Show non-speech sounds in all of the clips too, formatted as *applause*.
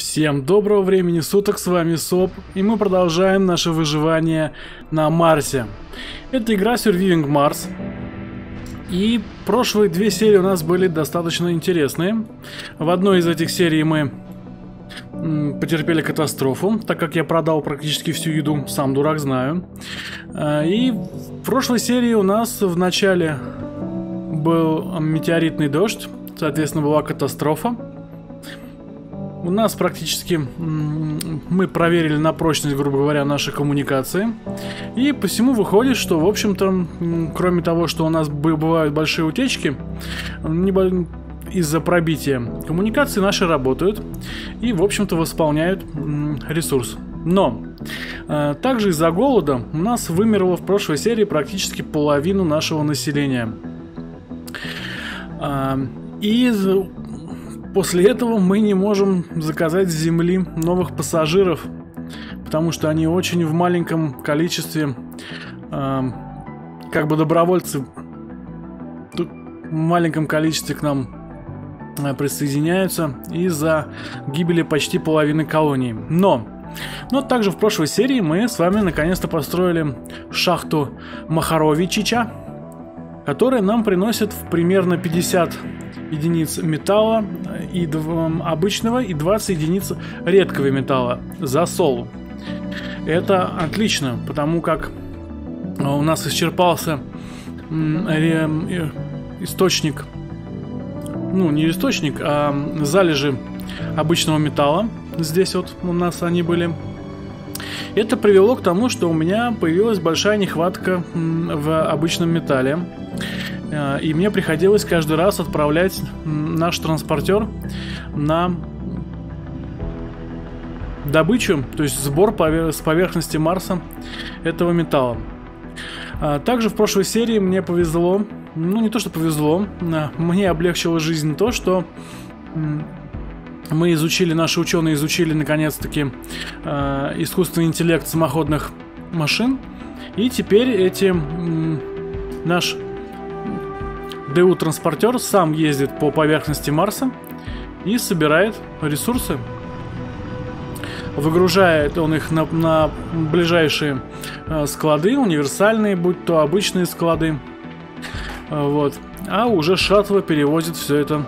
Всем доброго времени суток, с вами СОП, и мы продолжаем наше выживание на Марсе. Это игра Surviving Mars, и прошлые две серии у нас были достаточно интересные. В одной из этих серий мы потерпели катастрофу, так как я продал практически всю еду, сам дурак знаю. А, и в прошлой серии у нас в начале был метеоритный дождь, соответственно была катастрофа. У нас практически мы проверили на прочность, грубо говоря, наши коммуникации. И посему выходит, что, в общем-то, кроме того, что у нас бывают большие утечки, из-за пробития коммуникации наши работают и, в общем-то, восполняют ресурс. Но э, также из-за голода у нас вымерло в прошлой серии практически половину нашего населения. Э, и После этого мы не можем заказать с Земли новых пассажиров, потому что они очень в маленьком количестве, э, как бы добровольцы, в маленьком количестве к нам э, присоединяются из-за гибели почти половины колонии. Но но также в прошлой серии мы с вами наконец-то построили шахту Махаровичича, которая нам приносит примерно 50 единиц металла и обычного и 20 единиц редкого металла за сол. Это отлично, потому как а, у нас исчерпался источник, ну не источник, а залежи обычного металла. Здесь вот у нас они были. Это привело к тому, что у меня появилась большая нехватка в обычном металле. Э, и мне приходилось каждый раз отправлять наш транспортер на добычу, то есть сбор с поверхности Марса этого металла. А также в прошлой серии мне повезло, ну не то что повезло, а мне облегчило жизнь то, что мы изучили, наши ученые изучили наконец-таки э, искусственный интеллект самоходных машин, и теперь эти наш ДУ-транспортер сам ездит по поверхности Марса и собирает ресурсы. Выгружает он их на, на ближайшие э, склады, универсальные, будь то обычные склады. Э, вот. А уже шаттлы перевозят все это,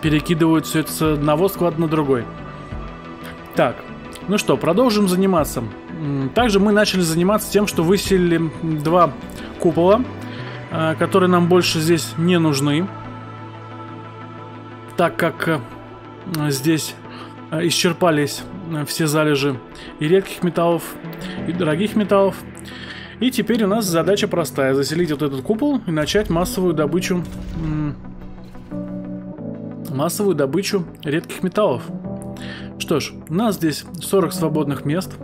перекидывают все это с одного склада на другой. Так, ну что, продолжим заниматься. Также мы начали заниматься тем, что выселили два купола Э, которые нам больше здесь не нужны, так как э, здесь э, исчерпались все залежи и редких металлов, и дорогих металлов. И теперь у нас задача простая. Заселить вот этот купол и начать массовую добычу... Массовую добычу редких металлов. Что ж, у нас здесь 40 свободных мест.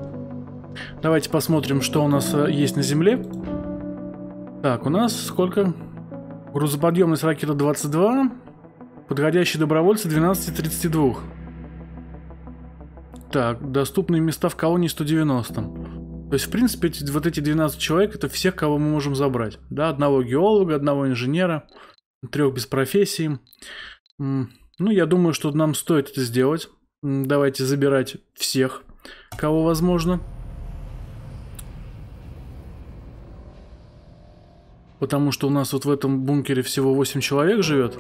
Давайте посмотрим, что у нас есть на Земле. Так, у нас сколько? Грузоподъемность ракеты 22. Подходящие добровольцы 12,32. Так, доступные места в колонии 190. То есть, в принципе, эти, вот эти 12 человек это всех, кого мы можем забрать. Да, одного геолога, одного инженера, трех без профессии. Ну, я думаю, что нам стоит это сделать. Давайте забирать всех, кого возможно. Потому что у нас вот в этом бункере всего 8 человек живет.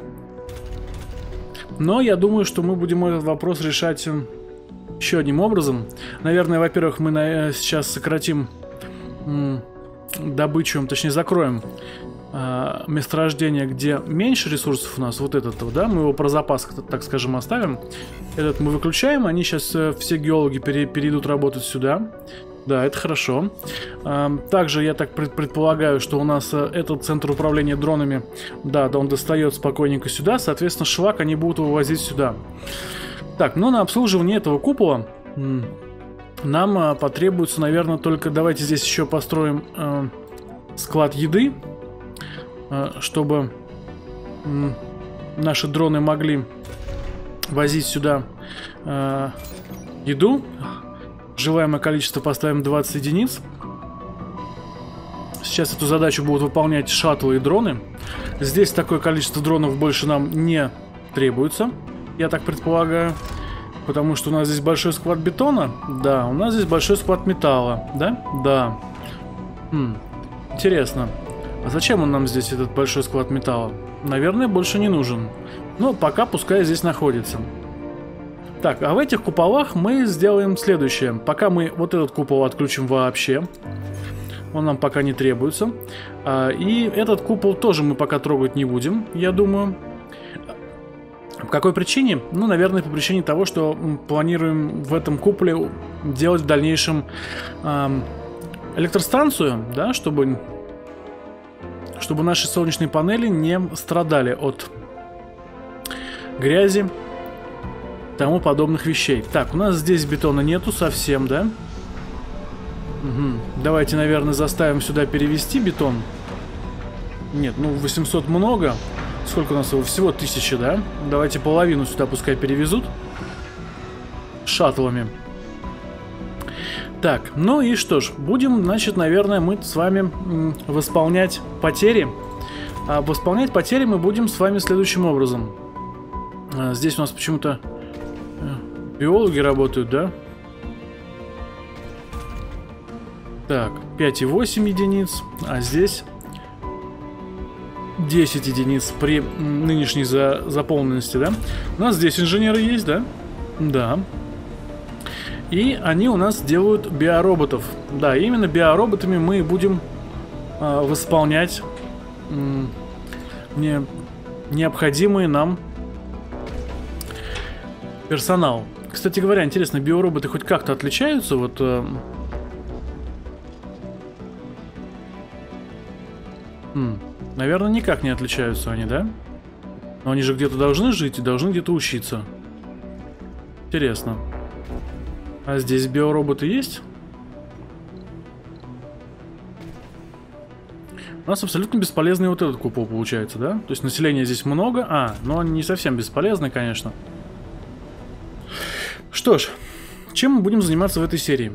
Но я думаю, что мы будем этот вопрос решать э, еще одним образом. Наверное, во-первых, мы э, сейчас сократим добычу, точнее закроем э, месторождение, где меньше ресурсов у нас, вот этот, да, мы его про запас, так скажем, оставим. Этот мы выключаем, они сейчас все геологи перейдут работать сюда. Да, это хорошо. Также я так предполагаю, что у нас э, этот центр управления дронами, да, да, он достает спокойненько сюда, соответственно, шлак они будут вывозить сюда. Так, но на обслуживание этого купола нам э, потребуется, наверное, только... Давайте здесь еще построим э, склад еды, чтобы наши дроны могли возить сюда еду. Желаемое количество поставим 20 единиц. Сейчас эту задачу будут выполнять шаттлы и дроны. Здесь такое количество дронов больше нам не требуется, я так предполагаю. Потому что у нас здесь большой склад бетона. Да, у нас здесь большой склад металла. Да? Да. Хм, интересно. А зачем он нам здесь, этот большой склад металла? Наверное, больше не нужен. Но пока пускай здесь находится. Так, а в этих куполах мы сделаем следующее. Пока мы вот этот купол отключим вообще. Он нам пока не требуется. А, и этот купол тоже мы пока трогать не будем, я думаю. По какой причине? Ну, наверное, по причине того, что планируем в этом куполе делать в дальнейшем э, электростанцию, да, чтобы, чтобы наши солнечные панели не страдали от грязи, тому подобных вещей. Так, у нас здесь бетона нету совсем, да? Угу. Давайте, наверное, заставим сюда перевести бетон. Нет, ну 800 много. Сколько у нас его? Всего 1000, да? Давайте половину сюда пускай перевезут. Шаттлами. Так, ну и что ж, будем, значит, наверное, мы с вами восполнять потери. А восполнять потери мы будем с вами следующим образом. А, здесь у нас почему-то э, биологи работают, да? Так, 5,8 единиц, а здесь 10 единиц при нынешней за заполненности, да? У нас здесь инженеры есть, да? Да. И они у нас делают биороботов. Да, именно биороботами мы будем э, восполнять э, не, необходимые нам персонал. Кстати говоря, интересно, биороботы хоть как-то отличаются? Вот... Э. Наверное, никак не отличаются они, да? Но они же где-то должны жить и должны где-то учиться. Интересно. А здесь биороботы есть? У нас абсолютно бесполезный вот этот купол получается, да? То есть населения здесь много. А, но они не совсем бесполезны, конечно. Что ж, чем мы будем заниматься в этой серии?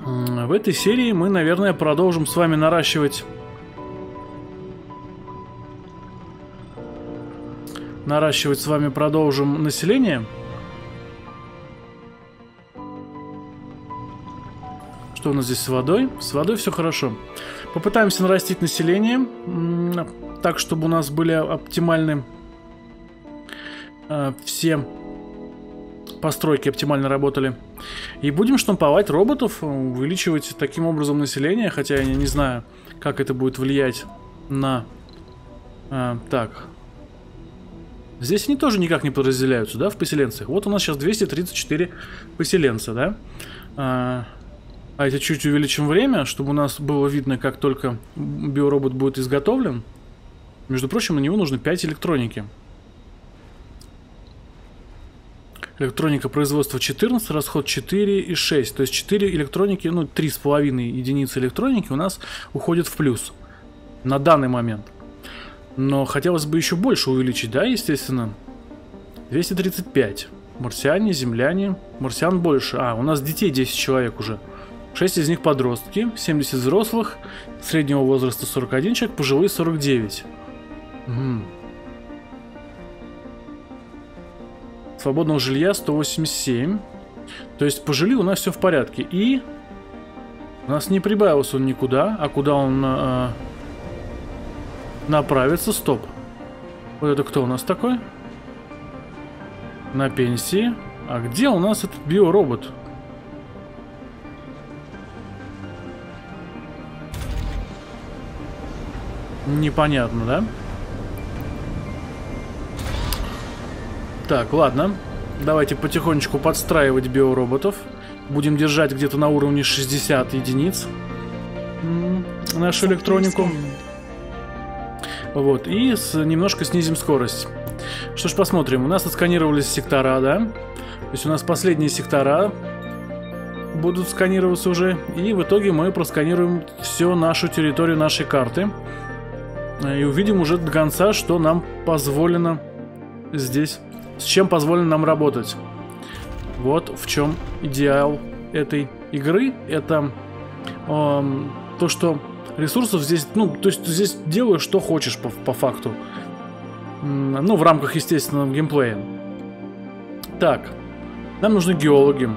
В этой серии мы, наверное, продолжим с вами наращивать наращивать с вами продолжим население. Что у нас здесь с водой? С водой все хорошо. Попытаемся нарастить население, так, чтобы у нас были оптимальны э, все постройки оптимально работали. И будем штамповать роботов, увеличивать таким образом население, хотя я не знаю, как это будет влиять на... Э, так, Здесь они тоже никак не подразделяются, да, в поселенцах. Вот у нас сейчас 234 поселенца, да. А, а это чуть увеличим время, чтобы у нас было видно, как только биоробот будет изготовлен. Между прочим, на него нужно 5 электроники. Электроника производства 14, расход 4 и 6. То есть 4 электроники, ну 3,5 единицы электроники у нас уходят в плюс. На данный момент. Но хотелось бы еще больше увеличить, да, естественно. 235. Марсиане, земляне. Марсиан больше. А, у нас детей 10 человек уже. 6 из них подростки, 70 взрослых, среднего возраста 41 человек, пожилые 49. Угу. Свободного жилья 187. То есть по жилью у нас все в порядке. И у нас не прибавился он никуда. А куда он... Э, Направиться, стоп. Вот это кто у нас такой? На пенсии. А где у нас этот биоробот? Непонятно, да? Так, ладно. Давайте потихонечку подстраивать биороботов. Будем держать где-то на уровне 60 единиц нашу электронику. Вот, и с, немножко снизим скорость. Что ж, посмотрим. У нас отсканировались сектора, да? То есть у нас последние сектора будут сканироваться уже. И в итоге мы просканируем всю нашу территорию нашей карты. И увидим уже до конца, что нам позволено здесь, с чем позволено нам работать. Вот в чем идеал этой игры. Это эм, то, что ресурсов здесь, ну, то есть здесь делаешь, что хочешь по, по факту. Ну, в рамках, естественного геймплея. Так, Нам нужны геологи.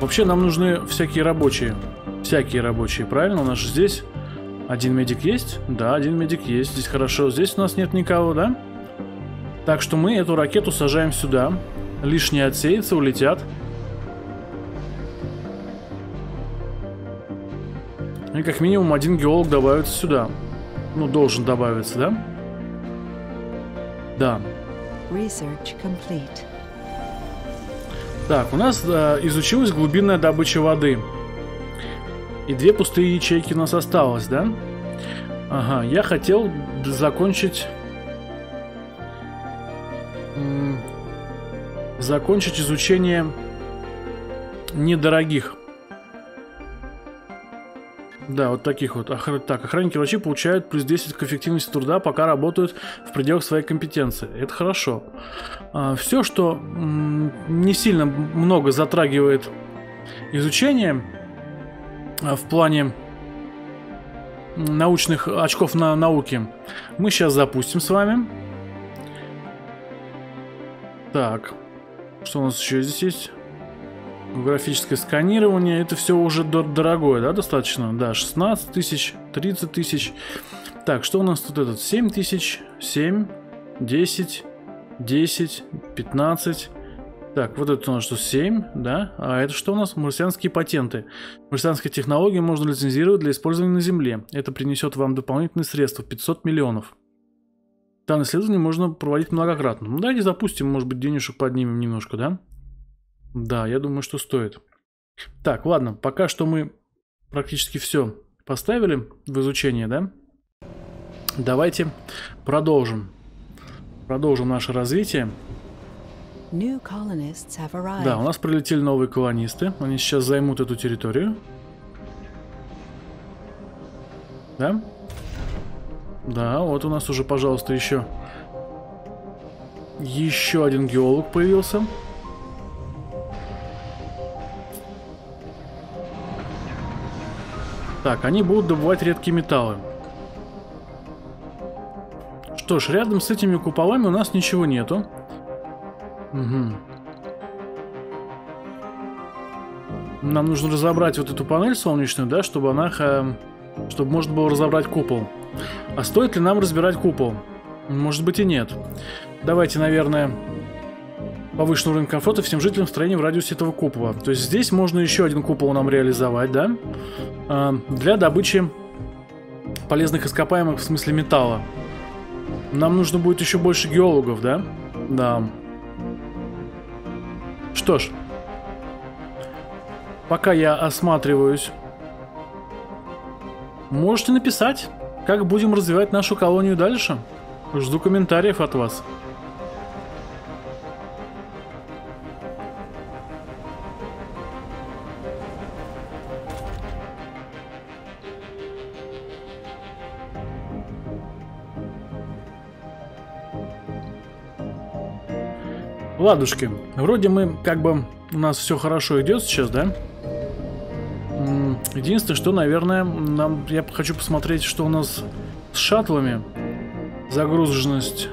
Вообще нам нужны всякие рабочие. Всякие рабочие, правильно? У нас же здесь один медик есть? Да, один медик есть. Здесь хорошо. Здесь у нас нет никого, да? Так что мы эту ракету сажаем сюда. Лишние отсеются, улетят. И как минимум один геолог добавится сюда. Ну, должен добавиться, да? Да. Research complete. Так, у нас э, изучилась глубинная добыча воды. И две пустые ячейки у нас осталось, да? Ага, я хотел закончить... Закончить изучение недорогих да, вот таких вот. Так, охранники врачи получают плюс 10 к эффективности труда, пока работают в пределах своей компетенции. Это хорошо. А, все, что не сильно много затрагивает изучение в плане научных очков на науке, мы сейчас запустим с вами. Так, что у нас еще здесь есть? Графическое сканирование, это все уже дорогое, да, достаточно? Да, 16 тысяч, 30 тысяч. Так, что у нас тут этот? 7 тысяч, 7, 10, 10, 15. Так, вот это у нас что, 7, да? А это что у нас? Марсианские патенты. Марсианские технологии можно лицензировать для использования на Земле. Это принесет вам дополнительные средства, 500 миллионов. Данное исследование можно проводить многократно. Ну, давайте запустим, может быть, денежек поднимем немножко, да? Да, я думаю, что стоит. Так, ладно, пока что мы практически все поставили в изучение, да? Давайте продолжим. Продолжим наше развитие. Да, у нас прилетели новые колонисты. Они сейчас займут эту территорию. Да? Да, вот у нас уже, пожалуйста, еще... Еще один геолог появился. Так, они будут добывать редкие металлы. Что ж, рядом с этими куполами у нас ничего нету. Угу. Нам нужно разобрать вот эту панель солнечную, да, чтобы она... Чтобы можно было разобрать купол. А стоит ли нам разбирать купол? Может быть и нет. Давайте, наверное, повышенный уровень комфорта всем жителям строения в радиусе этого купола. То есть здесь можно еще один купол нам реализовать, да? А, для добычи полезных ископаемых в смысле металла. Нам нужно будет еще больше геологов, да? Да. Что ж. Пока я осматриваюсь, можете написать, как будем развивать нашу колонию дальше. Жду комментариев от вас. Ладушки, вроде мы как бы у нас все хорошо идет сейчас, да? Единственное, что, наверное, нам я хочу посмотреть, что у нас с шаттлами. Загруженность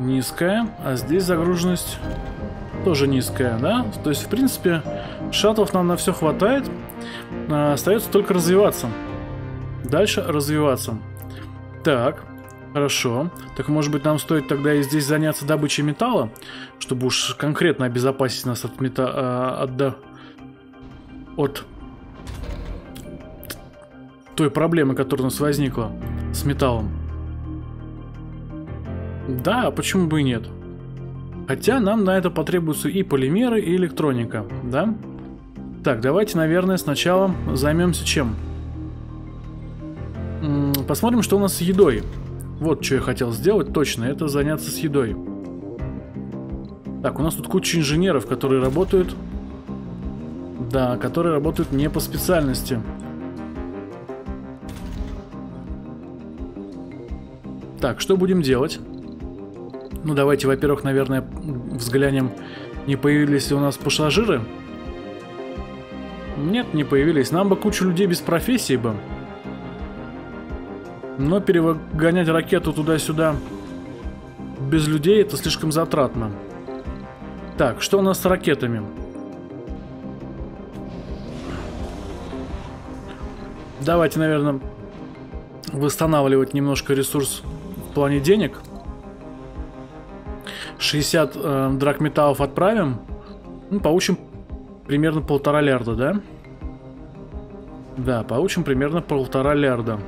низкая, а здесь загруженность тоже низкая, да? То есть, в принципе, шаттлов нам на все хватает. А остается только развиваться. Дальше развиваться. Так, Хорошо. Так может быть нам стоит тогда и здесь заняться добычей металла, чтобы уж конкретно обезопасить нас от мета... А, от, от той проблемы, которая у нас возникла с металлом. Да, почему бы и нет? Хотя нам на это потребуются и полимеры, и электроника, да? Так, давайте, наверное, сначала займемся чем? Посмотрим, что у нас с едой. Вот что я хотел сделать точно, это заняться с едой. Так, у нас тут куча инженеров, которые работают... Да, которые работают не по специальности. Так, что будем делать? Ну, давайте, во-первых, наверное, взглянем, не появились ли у нас пассажиры. Нет, не появились. Нам бы кучу людей без профессии бы. Но перегонять ракету туда-сюда без людей это слишком затратно. Так, что у нас с ракетами? Давайте, наверное, восстанавливать немножко ресурс в плане денег. 60 э, драгметаллов отправим. Ну, получим примерно полтора лярда, да? Да, получим примерно полтора лярда.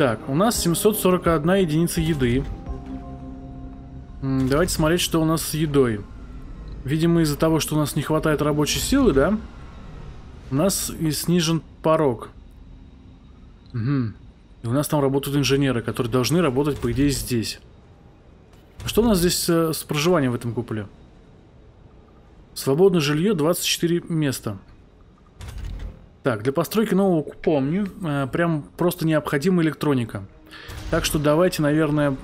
Так, у нас 741 единица еды. Давайте смотреть, что у нас с едой. Видимо, из-за того, что у нас не хватает рабочей силы, да? У нас и снижен порог. Угу. И у нас там работают инженеры, которые должны работать, по идее, здесь. Что у нас здесь э, с проживанием в этом куполе? Свободное жилье 24 места. Так, для постройки нового купола мне э, прям просто необходима электроника. Так что давайте, наверное,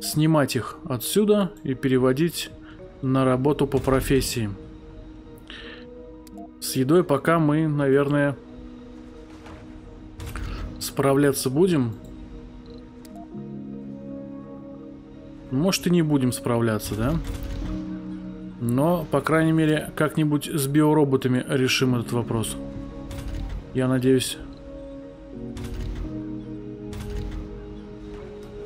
снимать их отсюда и переводить на работу по профессии. С едой пока мы, наверное, справляться будем. Может и не будем справляться, да? Но, по крайней мере, как-нибудь с биороботами решим этот вопрос. Я надеюсь.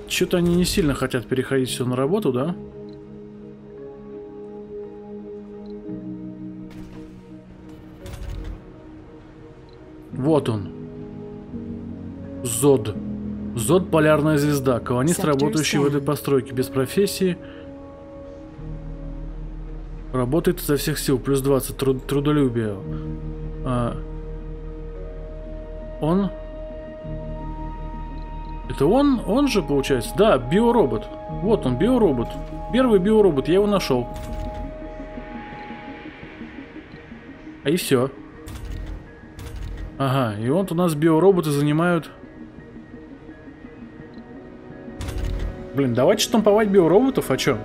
Что-то они не сильно хотят переходить все на работу, да? Вот он. Зод. Зод – полярная звезда. Колонист, работающий в этой постройке без профессии. Работает изо всех сил. Плюс 20. Труд трудолюбие. А... Он... Это он? Он же, получается? Да, биоробот. Вот он, биоробот. Первый биоробот. Я его нашел. А и все. Ага, и вот у нас биороботы занимают... Блин, давайте штамповать биороботов, а чё?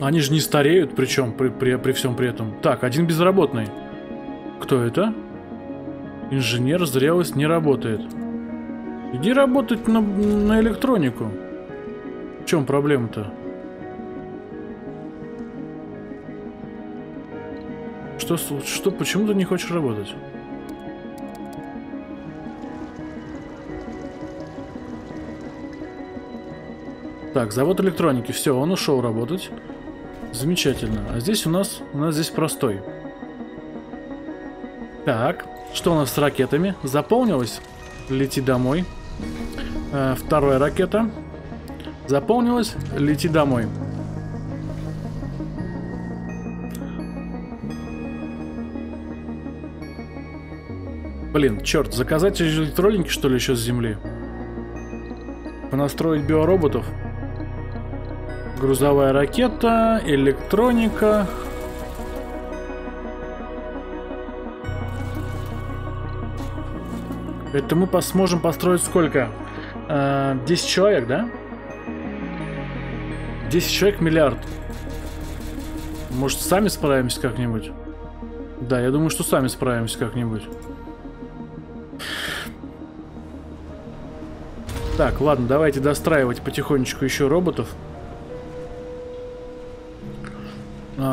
Они же не стареют, причем при, при, при всем при этом. Так, один безработный. Кто это? Инженер зрелость не работает. Иди работать на, на электронику. В чем проблема-то? Что, что, почему ты не хочешь работать? Так, завод электроники. Все, он ушел работать. Замечательно. А здесь у нас, у нас здесь простой. Так, что у нас с ракетами? Заполнилось? Лети домой. Э, вторая ракета. Заполнилась? Лети домой. Блин, черт, заказать электроники, что ли, еще с земли? Понастроить биороботов? Грузовая ракета, электроника. Это мы посможем построить сколько? 10 а, человек, да? 10 человек миллиард. Может, сами справимся как-нибудь? Да, я думаю, что сами справимся как-нибудь. Так, ладно, давайте достраивать потихонечку еще роботов.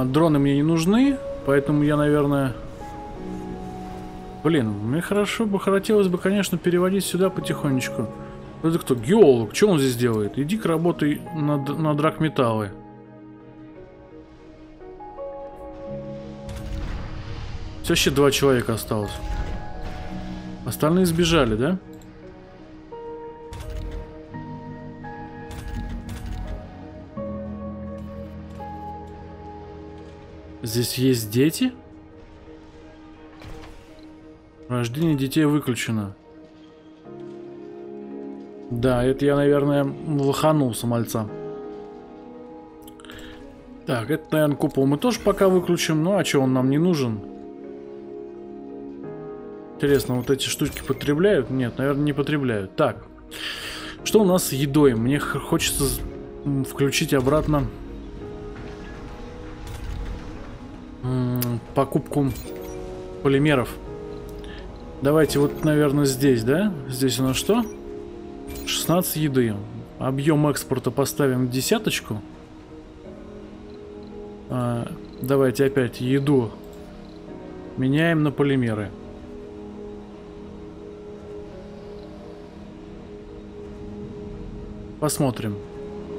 Дроны мне не нужны, поэтому я, наверное... Блин, мне хорошо бы, хотелось бы, конечно, переводить сюда потихонечку. Это кто? Геолог. Что он здесь делает? Иди-ка работай на, на драгметаллы. Все, еще два человека осталось. Остальные сбежали, да? Здесь есть дети? Рождение детей выключено. Да, это я, наверное, лоханулся мальца. Так, это, наверное, купол мы тоже пока выключим. Ну, а что, он нам не нужен? Интересно, вот эти штучки потребляют? Нет, наверное, не потребляют. Так, что у нас с едой? Мне хочется включить обратно покупку полимеров. Давайте вот, наверное, здесь, да? Здесь у нас что? 16 еды. Объем экспорта поставим десяточку. А, давайте опять еду меняем на полимеры. Посмотрим.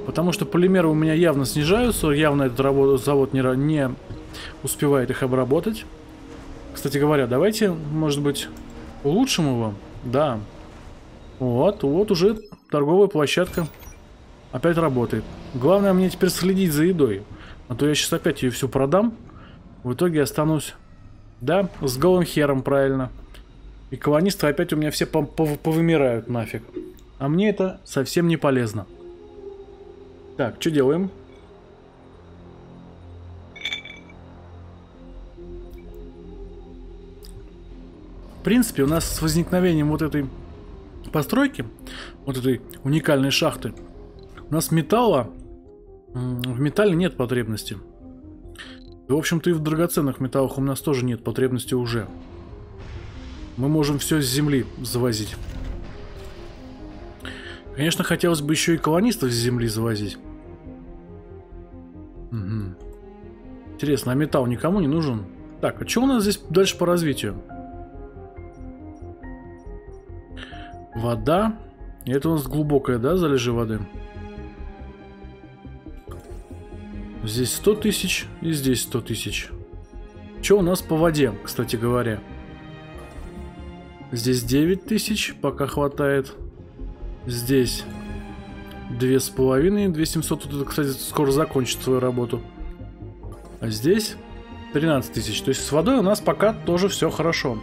Потому что полимеры у меня явно снижаются, явно этот завод не, не успевает их обработать. Кстати говоря, давайте, может быть, улучшим его? Да. Вот, вот уже торговая площадка опять работает. Главное мне теперь следить за едой. А то я сейчас опять ее всю продам. В итоге останусь, да, с голым хером, правильно. И колонисты опять у меня все повымирают нафиг. А мне это совсем не полезно. Так, что делаем? Принципе, у нас с возникновением вот этой постройки, вот этой уникальной шахты, у нас металла, в металле нет потребности. И, в общем-то, и в драгоценных металлах у нас тоже нет потребности уже. Мы можем все с земли завозить. Конечно, хотелось бы еще и колонистов с земли завозить. Угу. Интересно, а металл никому не нужен? Так, а что у нас здесь дальше по развитию? Вода. Это у нас глубокая, да, залежи воды? Здесь 100 тысяч и здесь 100 тысяч. Что у нас по воде, кстати говоря? Здесь 9 тысяч, пока хватает. Здесь две с половиной, 2700. Тут кстати, скоро закончит свою работу. А здесь 13 тысяч. То есть с водой у нас пока тоже все хорошо.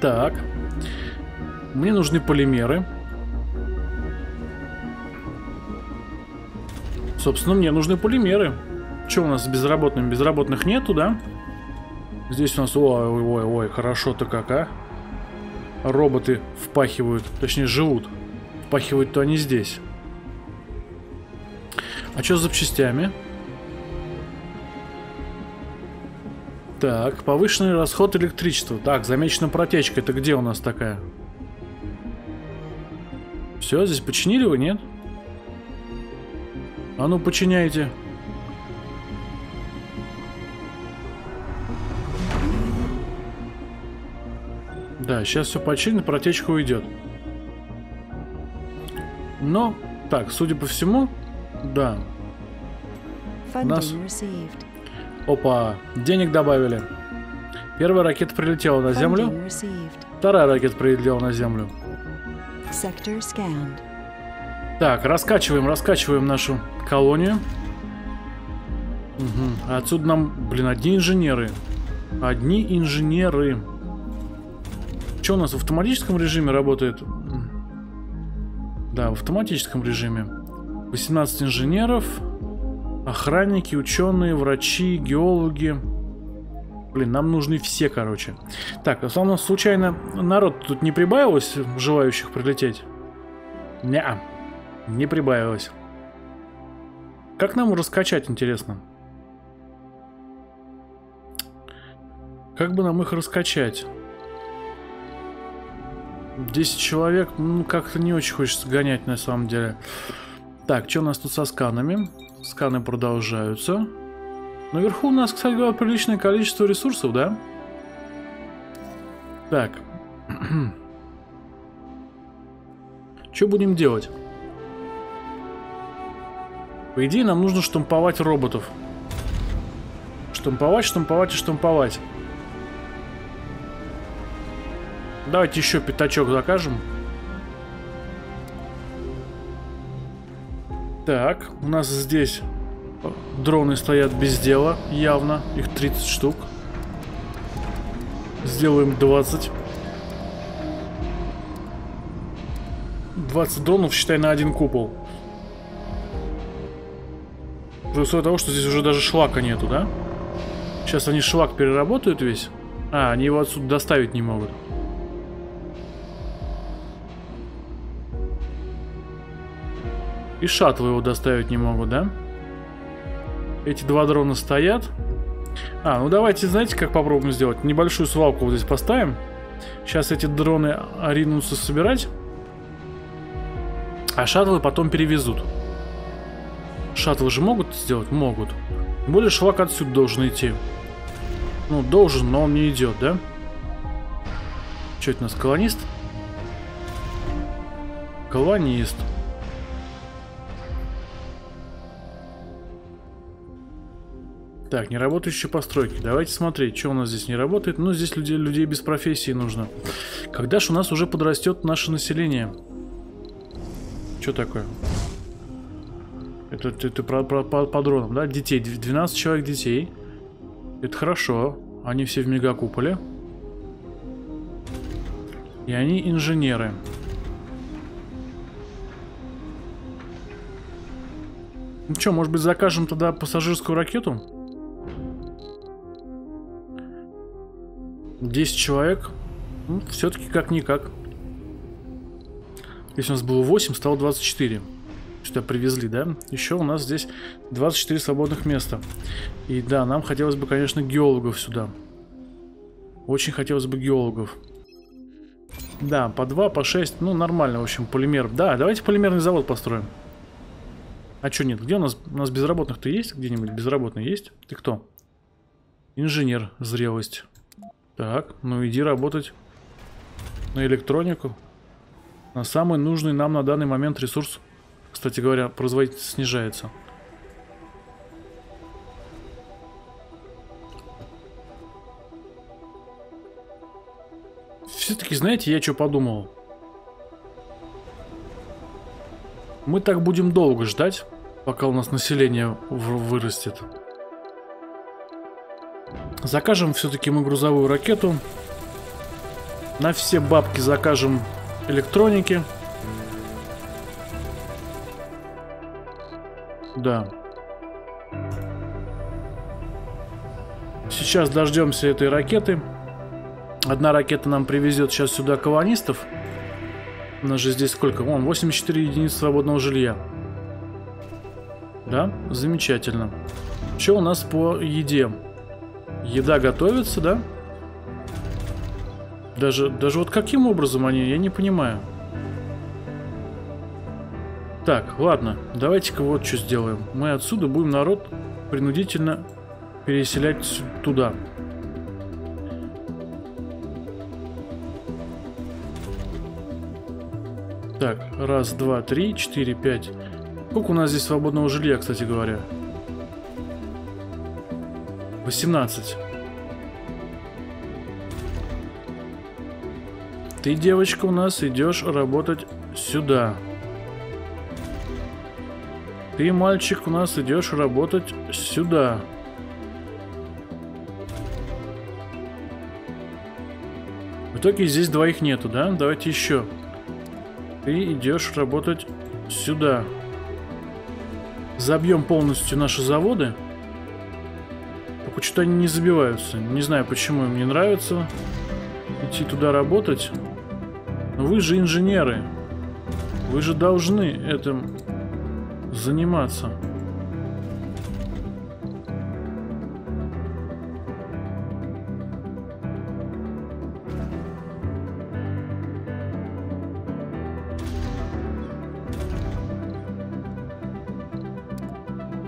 Так. Мне нужны полимеры. Собственно, мне нужны полимеры. Что у нас с безработными? Безработных нету, да? Здесь у нас... Ой, ой, ой, ой, хорошо-то как, а? роботы впахивают, точнее живут. Впахивают-то они здесь. А что с запчастями? Так, повышенный расход электричества. Так, замечена протечка. Это где у нас такая? Все, здесь починили вы, нет? А ну, починяйте. Да, сейчас все починено, протечка уйдет. Но, так, судя по всему, да. У нас... Опа, денег добавили. Первая ракета прилетела на Землю. Вторая ракета прилетела на Землю. Так, раскачиваем, раскачиваем нашу колонию. Угу. Отсюда нам, блин, одни инженеры. Одни инженеры. Что у нас в автоматическом режиме работает? Да, в автоматическом режиме. 18 инженеров, охранники, ученые, врачи, геологи. Блин, нам нужны все, короче. Так, у нас случайно народ тут не прибавилось, желающих прилететь? Не, не прибавилось. Как нам раскачать, интересно? Как бы нам их раскачать? 10 человек, ну, как-то не очень хочется гонять на самом деле. Так, что у нас тут со сканами? Сканы продолжаются. Наверху у нас, кстати говоря, приличное количество ресурсов, да? Так. *clears throat* Что будем делать? По идее, нам нужно штамповать роботов. Штамповать, штамповать и штамповать. Давайте еще пятачок закажем. Так, у нас здесь дроны стоят без дела, явно. Их 30 штук. Сделаем 20. 20 дронов, считай, на один купол. При условии того, что здесь уже даже шлака нету, да? Сейчас они шлак переработают весь. А, они его отсюда доставить не могут. И шаттлы его доставить не могут, да? Эти два дрона стоят. А, ну давайте, знаете, как попробуем сделать? Небольшую свалку вот здесь поставим. Сейчас эти дроны ринутся собирать. А шаттлы потом перевезут. Шаттлы же могут сделать? Могут. Более шлак отсюда должен идти. Ну, должен, но он не идет, да? Что это у нас, колонист? Колонист. Так, неработающие постройки. Давайте смотреть, что у нас здесь не работает. Ну, здесь людей, людей без профессии нужно. Когда же у нас уже подрастет наше население? Что такое? Это, это, это про, про, про, по дронам, да? Детей. 12 человек детей. Это хорошо. Они все в мегакуполе. И они инженеры. Ну что, может быть закажем тогда пассажирскую ракету? 10 человек. Ну, все-таки как-никак. Если у нас было 8, стало 24. Сюда привезли, да? Еще у нас здесь 24 свободных места. И да, нам хотелось бы, конечно, геологов сюда. Очень хотелось бы геологов. Да, по 2, по 6, ну нормально, в общем, полимер. Да, давайте полимерный завод построим. А что нет? Где у нас? У нас безработных-то есть где-нибудь? Безработный есть? Ты кто? Инженер, зрелость. Так, ну иди работать на электронику. На самый нужный нам на данный момент ресурс, кстати говоря, производительность снижается. Все-таки, знаете, я что подумал? Мы так будем долго ждать, пока у нас население вырастет. Закажем все-таки мы грузовую ракету. На все бабки закажем электроники. Да. Сейчас дождемся этой ракеты. Одна ракета нам привезет сейчас сюда колонистов. У нас же здесь сколько? Вон, 84 единицы свободного жилья. Да? Замечательно. Что у нас по еде? Еда готовится, да? Даже, даже вот каким образом они, я не понимаю. Так, ладно, давайте-ка вот что сделаем. Мы отсюда будем народ принудительно переселять туда. Так, раз, два, три, четыре, пять. Сколько у нас здесь свободного жилья, кстати говоря? 18. Ты, девочка, у нас идешь работать сюда. Ты, мальчик, у нас идешь работать сюда. В итоге здесь двоих нету, да? Давайте еще. Ты идешь работать сюда. Забьем полностью наши заводы. Что они не забиваются. Не знаю, почему им не нравится идти туда работать. Но вы же инженеры. Вы же должны этим заниматься.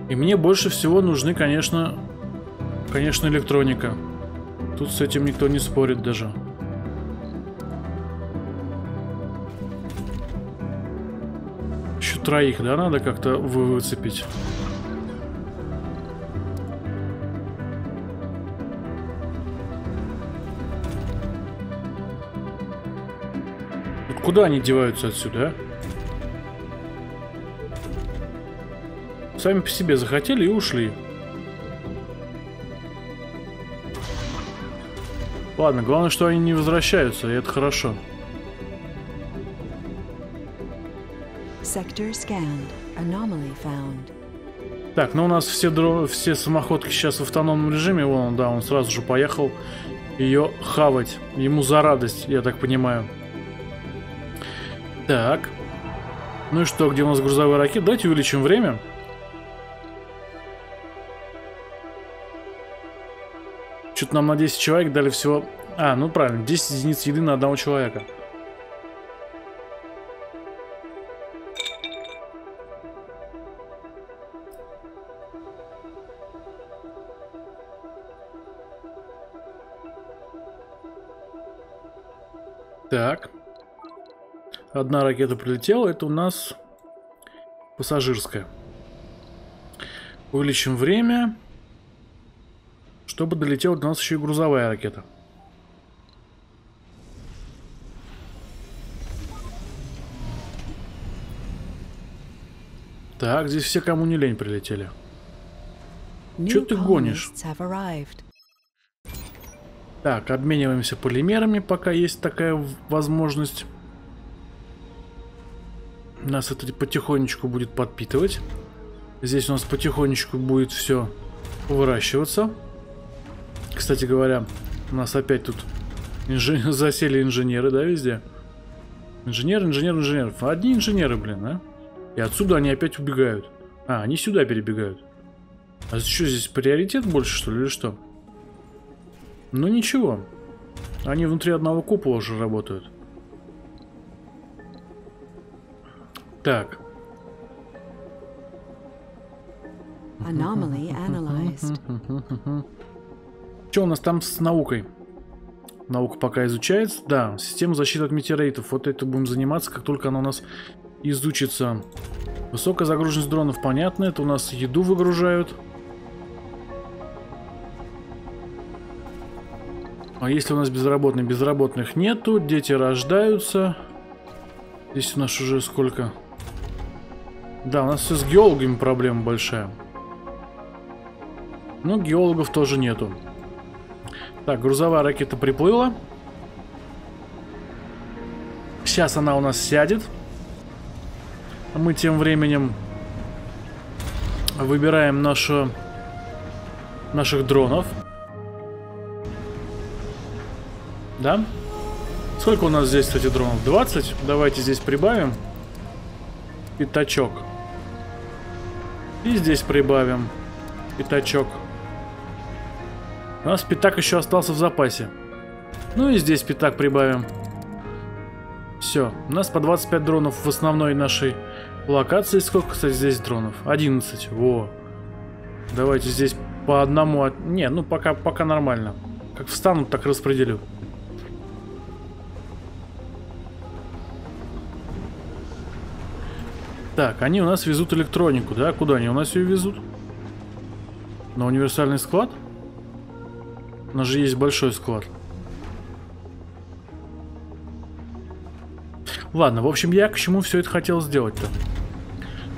И мне больше всего нужны, конечно, конечно, электроника. Тут с этим никто не спорит даже. Еще троих, да, надо как-то выцепить. куда они деваются отсюда, а? Сами по себе захотели и ушли. Ладно, главное, что они не возвращаются, и это хорошо. Так, ну у нас все, дро... все самоходки сейчас в автономном режиме. Вон он, да, он сразу же поехал ее хавать. Ему за радость, я так понимаю. Так. Ну и что, где у нас грузовые ракеты? Давайте увеличим время. Что-то нам на 10 человек дали всего... А, ну правильно, 10 единиц еды на одного человека. Так. Одна ракета прилетела, это у нас пассажирская. Увеличим время чтобы долетела до нас еще и грузовая ракета. Так, здесь все, кому не лень, прилетели. Че ты гонишь? Так, обмениваемся полимерами, пока есть такая возможность. Нас это потихонечку будет подпитывать. Здесь у нас потихонечку будет все выращиваться. Кстати говоря, у нас опять тут инж... *laughs* засели инженеры, да, везде? Инженер, инженер, инженер. Одни инженеры, блин, а? И отсюда они опять убегают. А, они сюда перебегают. А что, здесь приоритет больше, что ли, или что? Ну ничего. Они внутри одного купола уже работают. Так. *laughs* Что у нас там с наукой? Наука пока изучается. Да, система защиты от метеоритов. Вот это будем заниматься, как только она у нас изучится. Высокая загруженность дронов, понятно. Это у нас еду выгружают. А если у нас безработных? Безработных нету, дети рождаются. Здесь у нас уже сколько? Да, у нас все с геологами проблема большая. Но геологов тоже нету. Так, грузовая ракета приплыла. Сейчас она у нас сядет. Мы тем временем выбираем нашу, наших дронов. Да? Сколько у нас здесь, кстати, дронов? 20? Давайте здесь прибавим. Пятачок. И здесь прибавим. Пятачок. У нас пятак еще остался в запасе. Ну и здесь пятак прибавим. Все. У нас по 25 дронов в основной нашей локации. Сколько, кстати, здесь дронов? 11. Во. Давайте здесь по одному. Не, ну пока, пока нормально. Как встанут, так распределю. Так, они у нас везут электронику, да? Куда они у нас ее везут? На универсальный склад? У нас же есть большой склад. Ладно, в общем, я к чему все это хотел сделать-то?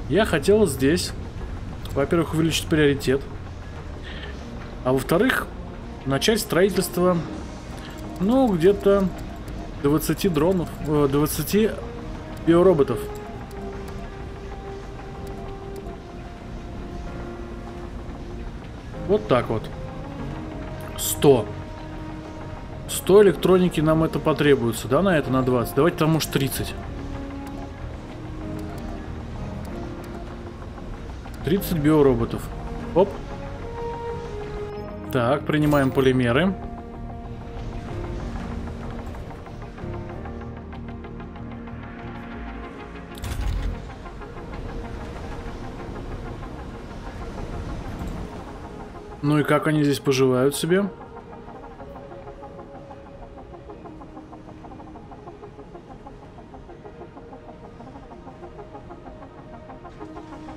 Я хотел здесь, во-первых, увеличить приоритет. А во-вторых, начать строительство, ну, где-то 20 дронов, 20 э, биороботов. Вот так вот. 100. 100 электроники нам это потребуется, да, на это, на 20? Давайте там, может, 30. 30 биороботов. Оп. Так, принимаем полимеры. Ну и как они здесь поживают себе?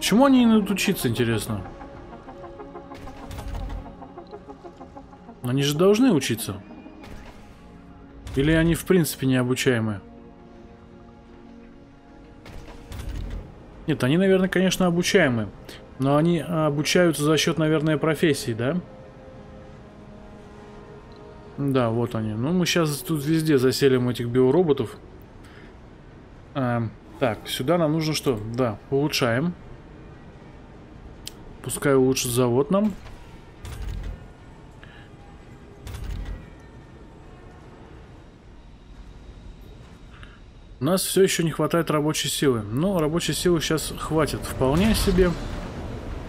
Чему они не идут учиться, интересно? Они же должны учиться. Или они в принципе необучаемые? Нет, они, наверное, конечно, обучаемые. Но они обучаются за счет, наверное, профессии, да? Да, вот они. Ну, мы сейчас тут везде заселим этих биороботов. А, так, сюда нам нужно что? Да, улучшаем. Пускай улучшит завод нам. У нас все еще не хватает рабочей силы. Но рабочей силы сейчас хватит вполне себе.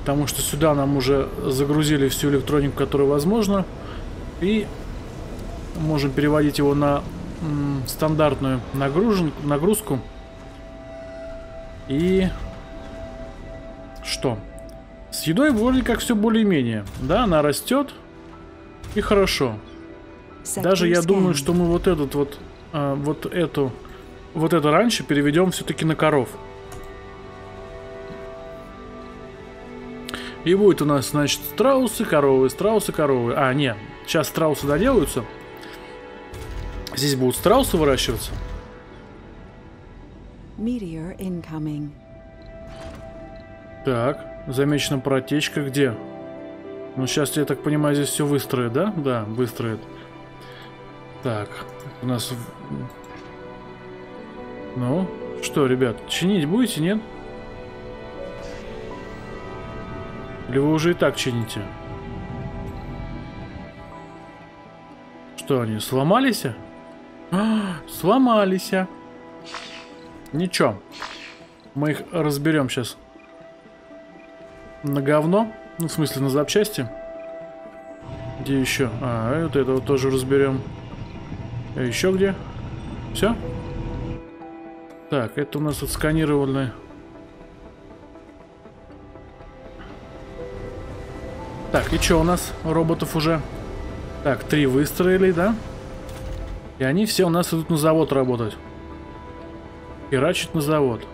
Потому что сюда нам уже загрузили всю электронику, которая возможно. И можем переводить его на стандартную нагружен, нагрузку. И что? С едой вроде как все более-менее. Да, она растет. И хорошо. Даже я думаю, что мы вот этот вот э, вот эту, вот это раньше переведем все-таки на коров. И будет у нас, значит, страусы, коровы, страусы, коровы. А, нет, сейчас страусы доделаются. Здесь будут страусы выращиваться. Так, замечена протечка где? Ну, сейчас, я так понимаю, здесь все выстроит, да? Да, выстроит. Так, у нас... Ну, что, ребят, чинить будете, нет? Или вы уже и так чините? Что они, сломались? А, *gasps* сломались. Ничего. Мы их разберем сейчас. На говно. Ну, в смысле, на запчасти. Где еще? А, вот это вот тоже разберем. А еще где? Все? Так, это у нас отсканированное. Так, и что у нас? Роботов уже? Так, три выстроили, да? И они все у нас идут на завод работать. Херачить на завод.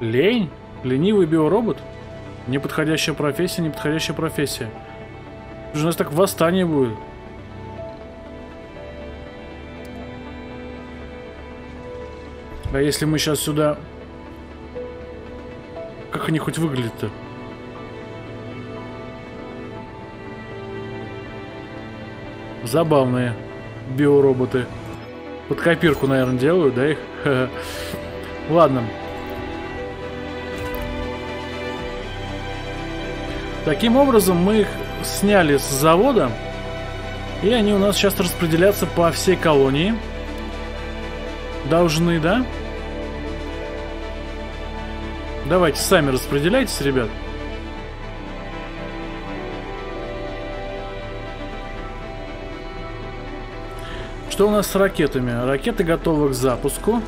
Лень? Ленивый биоробот? Неподходящая профессия, неподходящая профессия. У нас так восстание будет. А если мы сейчас сюда... Как они хоть выглядят-то? Забавные биороботы. Под копирку, наверное, делают, да, их? *laughs* Ладно. Таким образом, мы их сняли с завода, и они у нас сейчас распределятся по всей колонии. Должны, да? Давайте сами распределяйтесь, ребят. Что у нас с ракетами? Ракеты готовы к запуску.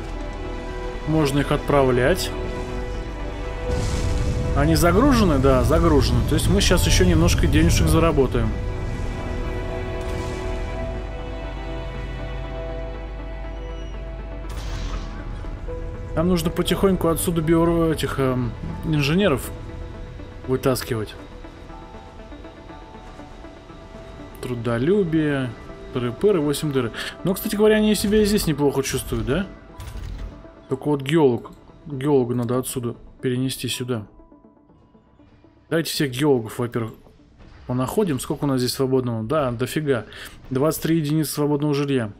Можно их отправлять. Они загружены? Да, загружены. То есть мы сейчас еще немножко денежек заработаем. Нам нужно потихоньку отсюда био этих э, инженеров вытаскивать. Трудолюбие. Пыры-пыры, 8 дыры. Но, кстати говоря, они себя и здесь неплохо чувствуют, да? Только вот геолог. Геологу надо отсюда перенести сюда. Давайте всех геологов, во-первых, понаходим. Сколько у нас здесь свободного? Да, дофига. 23 единицы свободного жилья.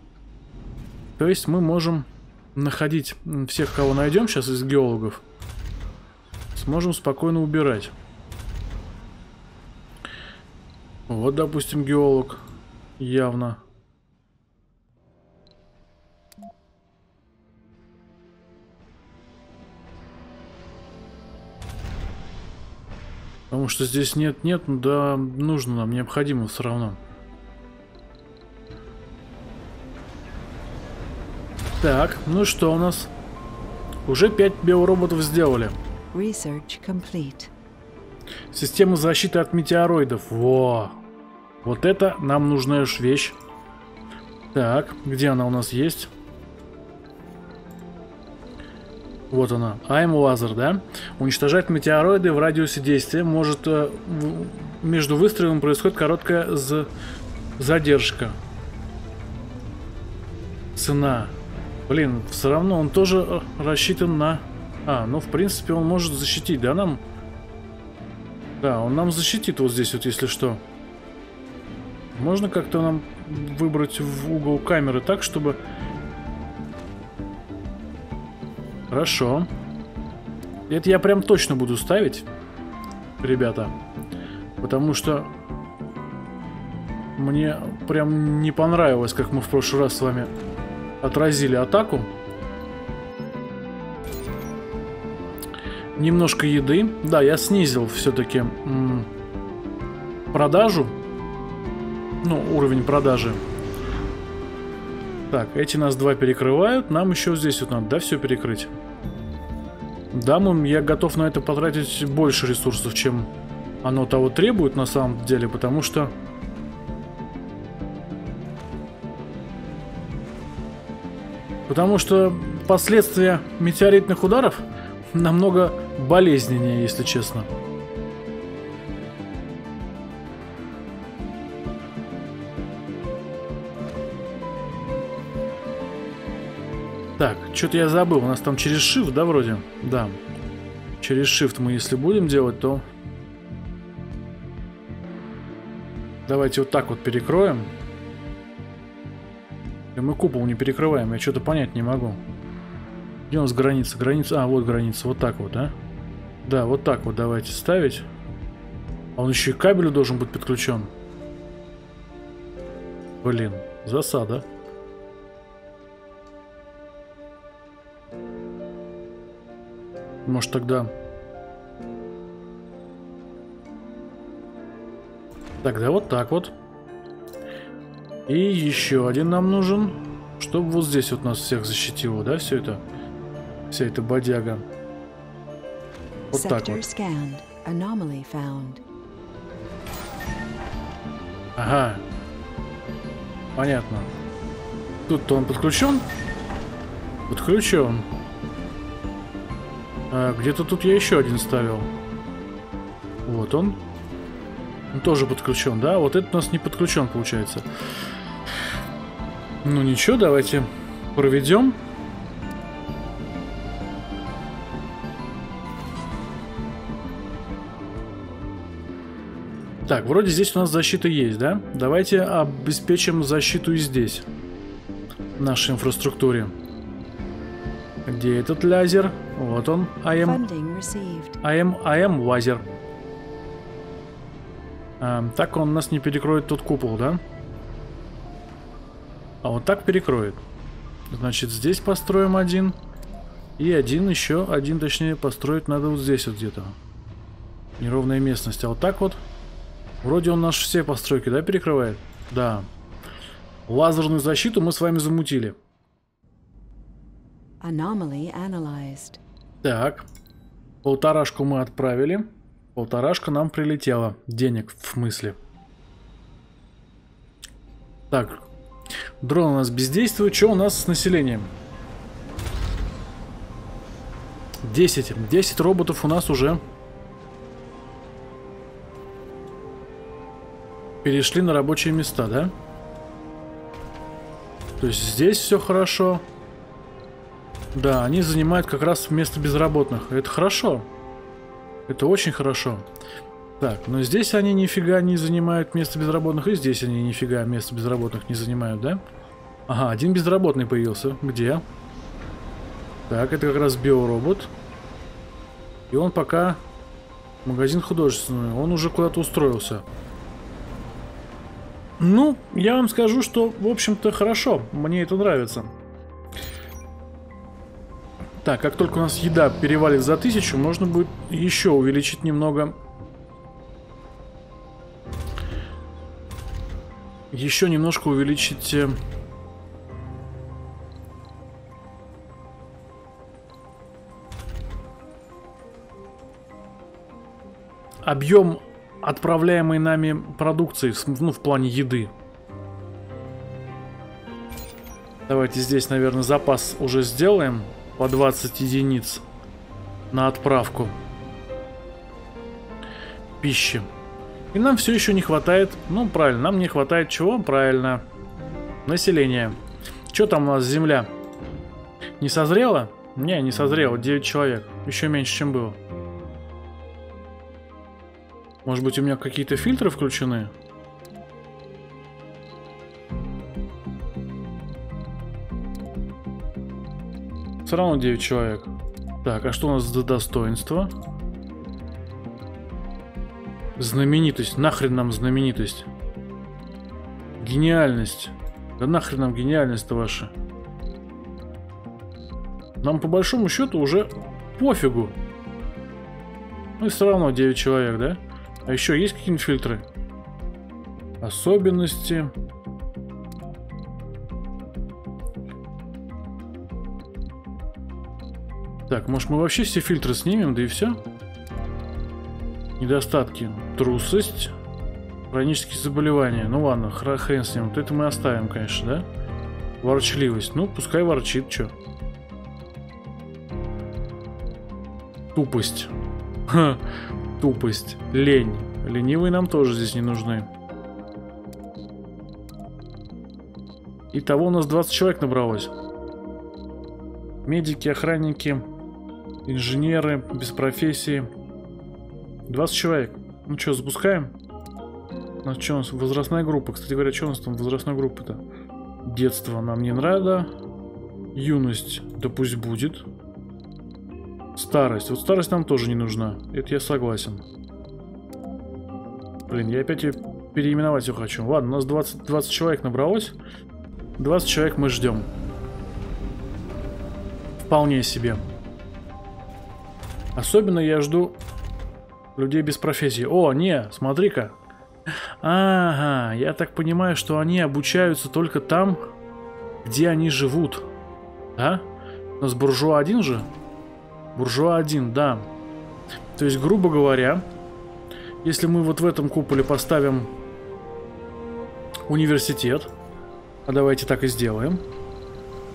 То есть мы можем находить всех, кого найдем сейчас из геологов. Сможем спокойно убирать. Вот, допустим, геолог явно. Потому что здесь нет-нет, ну да, нужно нам, необходимо все равно. Так, ну что у нас? Уже 5 биороботов сделали. Research complete. Система защиты от метеороидов. Во! Вот это нам нужная уж вещь. Так, где она у нас есть? Вот она. I'm Laser, да? Уничтожать метеороиды в радиусе действия. Может, э, между выстрелом происходит короткая задержка. Цена. Блин, все равно он тоже э, рассчитан на... А, ну, в принципе, он может защитить, да, нам? Да, он нам защитит вот здесь вот, если что. Можно как-то нам выбрать в угол камеры так, чтобы... Хорошо. Это я прям точно буду ставить, ребята. Потому что мне прям не понравилось, как мы в прошлый раз с вами отразили атаку. Немножко еды. Да, я снизил все-таки продажу ну, уровень продажи. Так, эти нас два перекрывают. Нам еще здесь вот надо, да, все перекрыть? Дамам я готов на это потратить больше ресурсов, чем оно того требует на самом деле, потому что... Потому что последствия метеоритных ударов намного болезненнее, если честно. Что-то я забыл. У нас там через Shift, да, вроде? Да. Через Shift мы, если будем делать, то... Давайте вот так вот перекроем. И мы купол не перекрываем. Я что-то понять не могу. Где у нас граница? Граница... А, вот граница. Вот так вот, да? Да, вот так вот давайте ставить. А он еще и кабелю должен быть подключен. Блин, засада. Может тогда... Тогда вот так вот. И еще один нам нужен. Чтобы вот здесь вот нас всех защитило, да, все это? Вся эта бодяга. Вот так вот. Ага. Понятно. Тут-то он подключен? Подключен. А, Где-то тут я еще один ставил. Вот он. Он тоже подключен, да? Вот этот у нас не подключен, получается. Ну ничего, давайте проведем. Так, вроде здесь у нас защита есть, да? Давайте обеспечим защиту и здесь. В нашей инфраструктуре. Где этот лазер? Вот он. I am. I am, I am лазер. А, так он нас не перекроет тот купол, да? А вот так перекроет. Значит, здесь построим один. И один еще, один точнее, построить надо вот здесь вот где-то. Неровная местность. А вот так вот. Вроде он наши все постройки, да, перекрывает? Да. Лазерную защиту мы с вами замутили. Anomaly analyzed. Так. Полторашку мы отправили. Полторашка нам прилетела. Денег, в смысле. Так. Дрон у нас бездействует. Что у нас с населением? 10. 10 роботов у нас уже перешли на рабочие места, да? То есть здесь все хорошо. Да, они занимают как раз место безработных. Это хорошо. Это очень хорошо. Так, но здесь они нифига не занимают место безработных, и здесь они нифига место безработных не занимают, да? Ага, один безработный появился. Где? Так, это как раз биоробот. И он пока... Магазин художественный. Он уже куда-то устроился. Ну, я вам скажу, что, в общем-то, хорошо. Мне это нравится. Так, как только у нас еда перевалит за тысячу, можно будет еще увеличить немного... Еще немножко увеличить... э, Объем отправляемой нами продукции, ну, в плане еды. Давайте здесь, наверное, запас уже сделаем по 20 единиц на отправку пищи. И нам все еще не хватает, ну правильно, нам не хватает чего? Правильно, населения. Что там у нас земля? Не созрела? Не, не созрела, 9 человек, еще меньше, чем было. Может быть, у меня какие-то фильтры включены? Все равно 9 человек. Так, а что у нас за достоинство? Знаменитость. Нахрен нам знаменитость? Гениальность. Да нахрен нам гениальность-то ваша? Нам по большому счету уже пофигу. Ну и все равно 9 человек, да? А еще есть какие-нибудь фильтры? Особенности. Так, может мы вообще все фильтры снимем, да и все? Недостатки. Трусость. Хронические заболевания. Ну ладно, хрен с ним. Вот это мы оставим, конечно, да? Ворчливость. Ну, пускай ворчит, чё. Тупость. *laughs* Тупость. Лень. Ленивые нам тоже здесь не нужны. Итого у нас 20 человек набралось. Медики, охранники, инженеры без профессии. 20 человек. Ну что, запускаем? У нас что у нас? Возрастная группа. Кстати говоря, что у нас там возрастная группа-то? Детство нам не нравится. Юность, да пусть будет. Старость. Вот старость нам тоже не нужна. Это я согласен. Блин, я опять ее переименовать ее хочу. Ладно, у нас 20, 20 человек набралось. 20 человек мы ждем. Вполне себе. Особенно я жду людей без профессии. О, не, смотри-ка. Ага, я так понимаю, что они обучаются только там, где они живут. Да? У нас буржуа один же? Буржуа один, да. То есть, грубо говоря, если мы вот в этом куполе поставим университет, а давайте так и сделаем,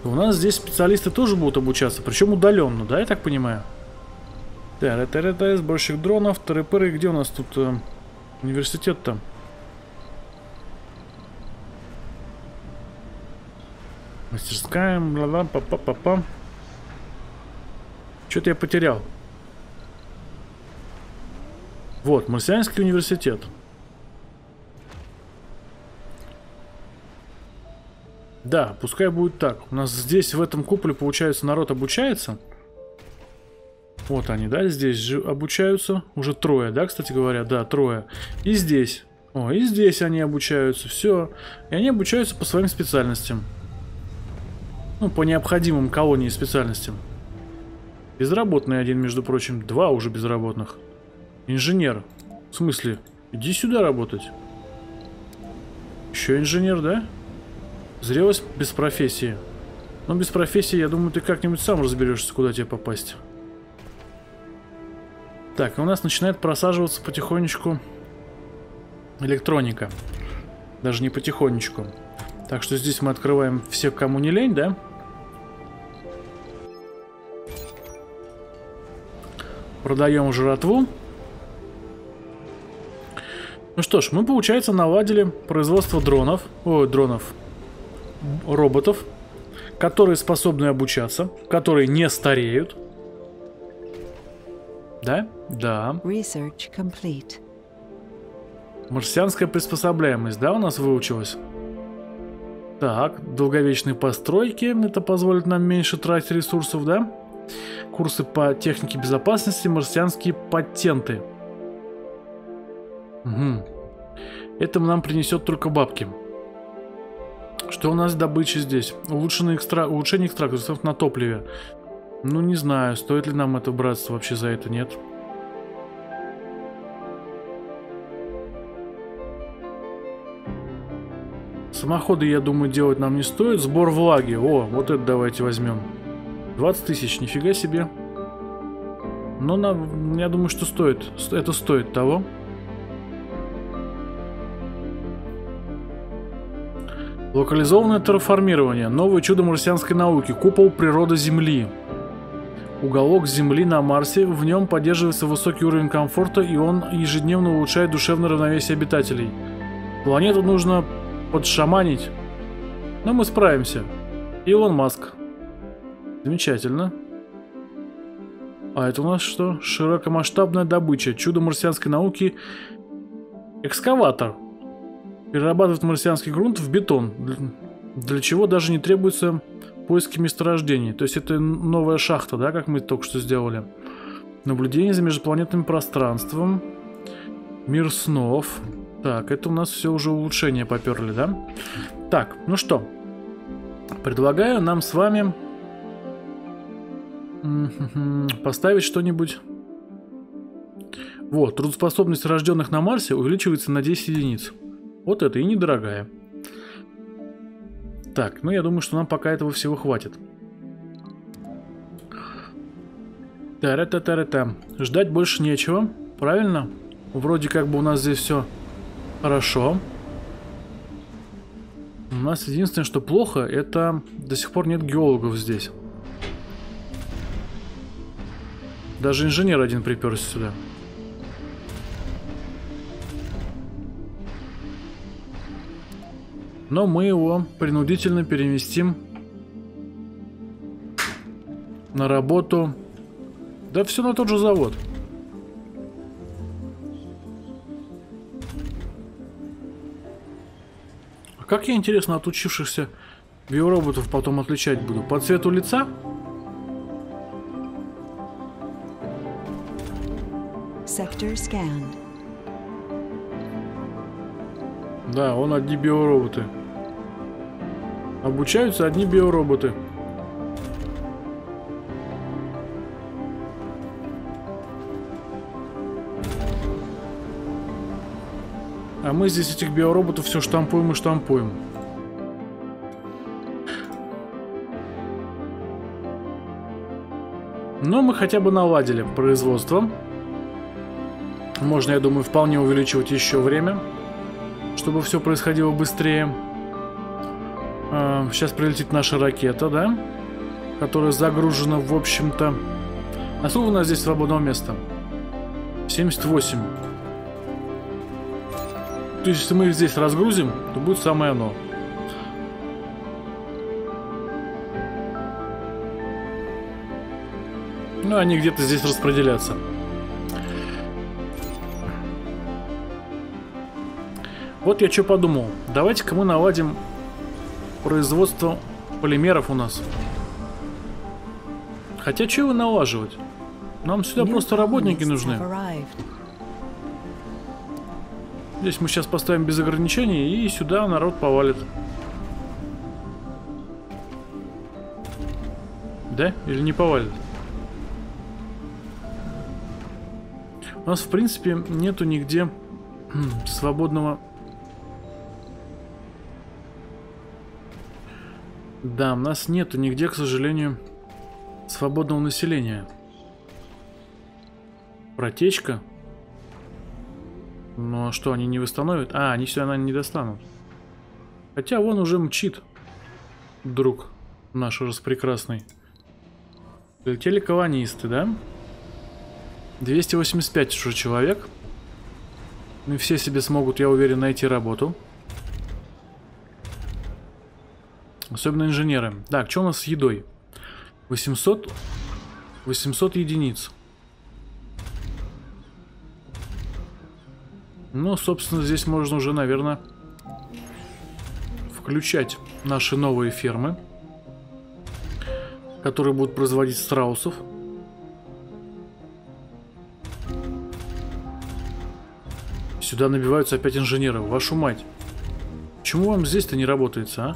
то у нас здесь специалисты тоже будут обучаться, причем удаленно, да, я так понимаю? Да, РТРТ, сборщик дронов, ТРПР, где у нас тут э, университет-то? Мастерская, бла-бла, па-па-па-па. Что-то я потерял. Вот, Марсианский университет. Да, пускай будет так. У нас здесь, в этом куполе, получается, народ обучается. Вот они, да, здесь же обучаются. Уже трое, да, кстати говоря? Да, трое. И здесь. О, и здесь они обучаются. Все. И они обучаются по своим специальностям. Ну, по необходимым колонии специальностям. Безработный один, между прочим. Два уже безработных. Инженер. В смысле? Иди сюда работать. Еще инженер, да? Зрелость без профессии. Но без профессии, я думаю, ты как-нибудь сам разберешься, куда тебе попасть. Так, у нас начинает просаживаться потихонечку электроника. Даже не потихонечку. Так что здесь мы открываем всех, кому не лень, да? Продаем жратву. Ну что ж, мы, получается, наладили производство дронов. Ой, дронов. Роботов. Которые способны обучаться. Которые не стареют. Да? Да. Research complete. Марсианская приспособляемость, да, у нас выучилась? Так, долговечные постройки. Это позволит нам меньше тратить ресурсов, да? Курсы по технике безопасности, марсианские патенты. Угу. Это нам принесет только бабки. Что у нас добыча здесь? Улучшенный экстра... Улучшение экстрактов на топливе. Ну, не знаю, стоит ли нам это браться вообще за это, нет? Самоходы, я думаю, делать нам не стоит. Сбор влаги. О, вот это давайте возьмем. 20 тысяч, нифига себе. Но на, я думаю, что стоит. Это стоит того. Локализованное терраформирование. Новое чудо марсианской науки. Купол природы Земли. Уголок Земли на Марсе. В нем поддерживается высокий уровень комфорта, и он ежедневно улучшает душевное равновесие обитателей. Планету нужно подшаманить. Но мы справимся. Илон Маск. Замечательно. А это у нас что? Широкомасштабная добыча. Чудо марсианской науки. Экскаватор. Перерабатывает марсианский грунт в бетон. Для чего даже не требуется поиски месторождений. То есть это новая шахта, да, как мы только что сделали. Наблюдение за межпланетным пространством. Мир снов. Так, это у нас все уже улучшения поперли, да? Так, ну что. Предлагаю нам с вами Поставить что-нибудь... Вот, трудоспособность рожденных на Марсе увеличивается на 10 единиц. Вот это и недорогая. Так, ну я думаю, что нам пока этого всего хватит. Та-ра-та-та-ра-та. Ждать больше нечего, правильно? Вроде как бы у нас здесь все хорошо. У нас единственное, что плохо, это до сих пор нет геологов здесь. Даже инженер один приперся сюда. Но мы его принудительно переместим на работу. Да все на тот же завод. А как я, интересно, от учившихся биороботов потом отличать буду? По цвету лица? Sector scanned. Да, он одни биороботы. Обучаются одни биороботы. А мы здесь этих биороботов все штампуем и штампуем. Но мы хотя бы наладили производство. Можно, я думаю, вполне увеличивать еще время, чтобы все происходило быстрее. А, сейчас прилетит наша ракета, да? Которая загружена, в общем-то... А сколько у нас здесь свободного места? 78. То есть, если мы их здесь разгрузим, то будет самое оно. Ну, они где-то здесь распределятся. Вот я что подумал. Давайте-ка мы наладим производство полимеров у нас. Хотя, что его налаживать? Нам сюда просто работники нужны. Здесь мы сейчас поставим без ограничений, и сюда народ повалит. Да? Или не повалит? У нас, в принципе, нету нигде м, свободного... Да, у нас нету нигде, к сожалению, свободного населения. Протечка. Ну а что, они не восстановят? А, они сюда, наверное, не достанут. Хотя вон уже мчит друг наш распрекрасный. Прилетели колонисты, да? 285 уже человек. И все себе смогут, я уверен, найти работу. Особенно инженеры. Так, что у нас с едой? 800... 800 единиц. Ну, собственно, здесь можно уже, наверное, включать наши новые фермы, которые будут производить страусов. Сюда набиваются опять инженеры. Вашу мать. Почему вам здесь-то не работается, а?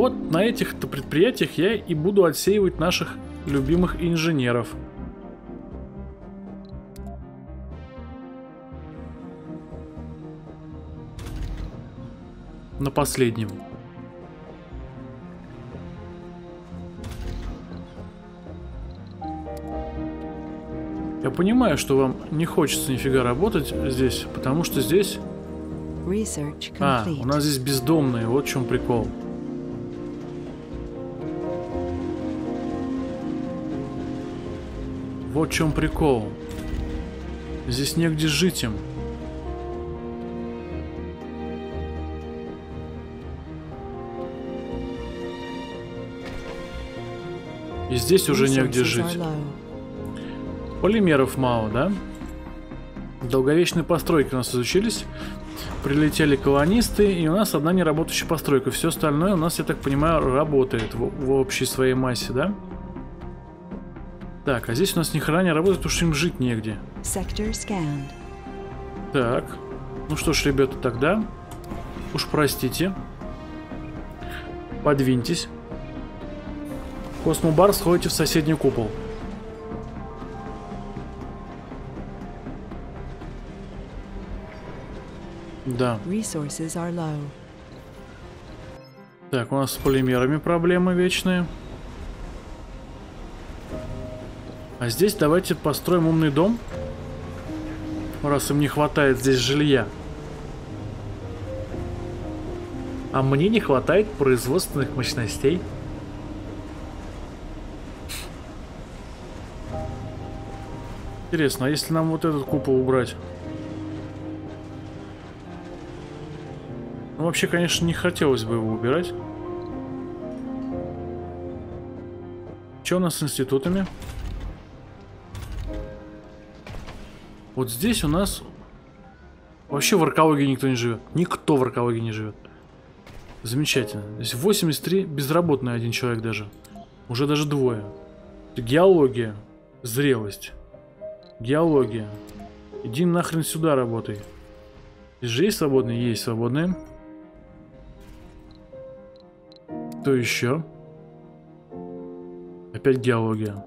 Вот на этих-то предприятиях я и буду отсеивать наших любимых инженеров. На последнем. Я понимаю, что вам не хочется нифига работать здесь, потому что здесь... А, у нас здесь бездомные, вот в чем прикол. Вот в чем прикол. Здесь негде жить им. И здесь уже негде жить. Полимеров мало, да? Долговечные постройки у нас изучились. Прилетели колонисты, и у нас одна неработающая постройка. Все остальное у нас, я так понимаю, работает в, в общей своей массе, да? Так, а здесь у нас не работает, потому что им жить негде. Так, ну что ж, ребята, тогда уж простите. Подвиньтесь. Космобар, сходите в соседний купол. Да. Так, у нас с полимерами проблемы вечные. А здесь давайте построим умный дом. раз им не хватает здесь жилья. А мне не хватает производственных мощностей. Интересно, а если нам вот этот купол убрать? Ну, вообще, конечно, не хотелось бы его убирать. Что у нас с институтами? Вот здесь у нас вообще в аркологии никто не живет. Никто в аркологии не живет. Замечательно. Здесь 83 безработный один человек даже. Уже даже двое. Геология. Зрелость. Геология. Иди нахрен сюда работай. Здесь же есть свободные? Есть свободные. Кто еще? Опять геология.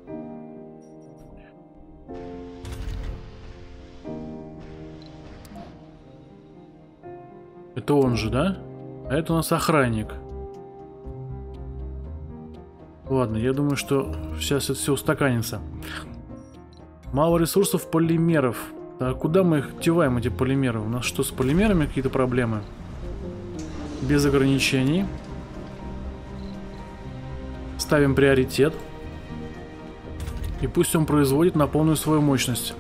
Это он же, да? А это у нас охранник. Ладно, я думаю, что сейчас это все устаканится. Мало ресурсов полимеров. А куда мы их деваем, эти полимеры? У нас что, с полимерами какие-то проблемы? Без ограничений. Ставим приоритет. И пусть он производит на полную свою мощность.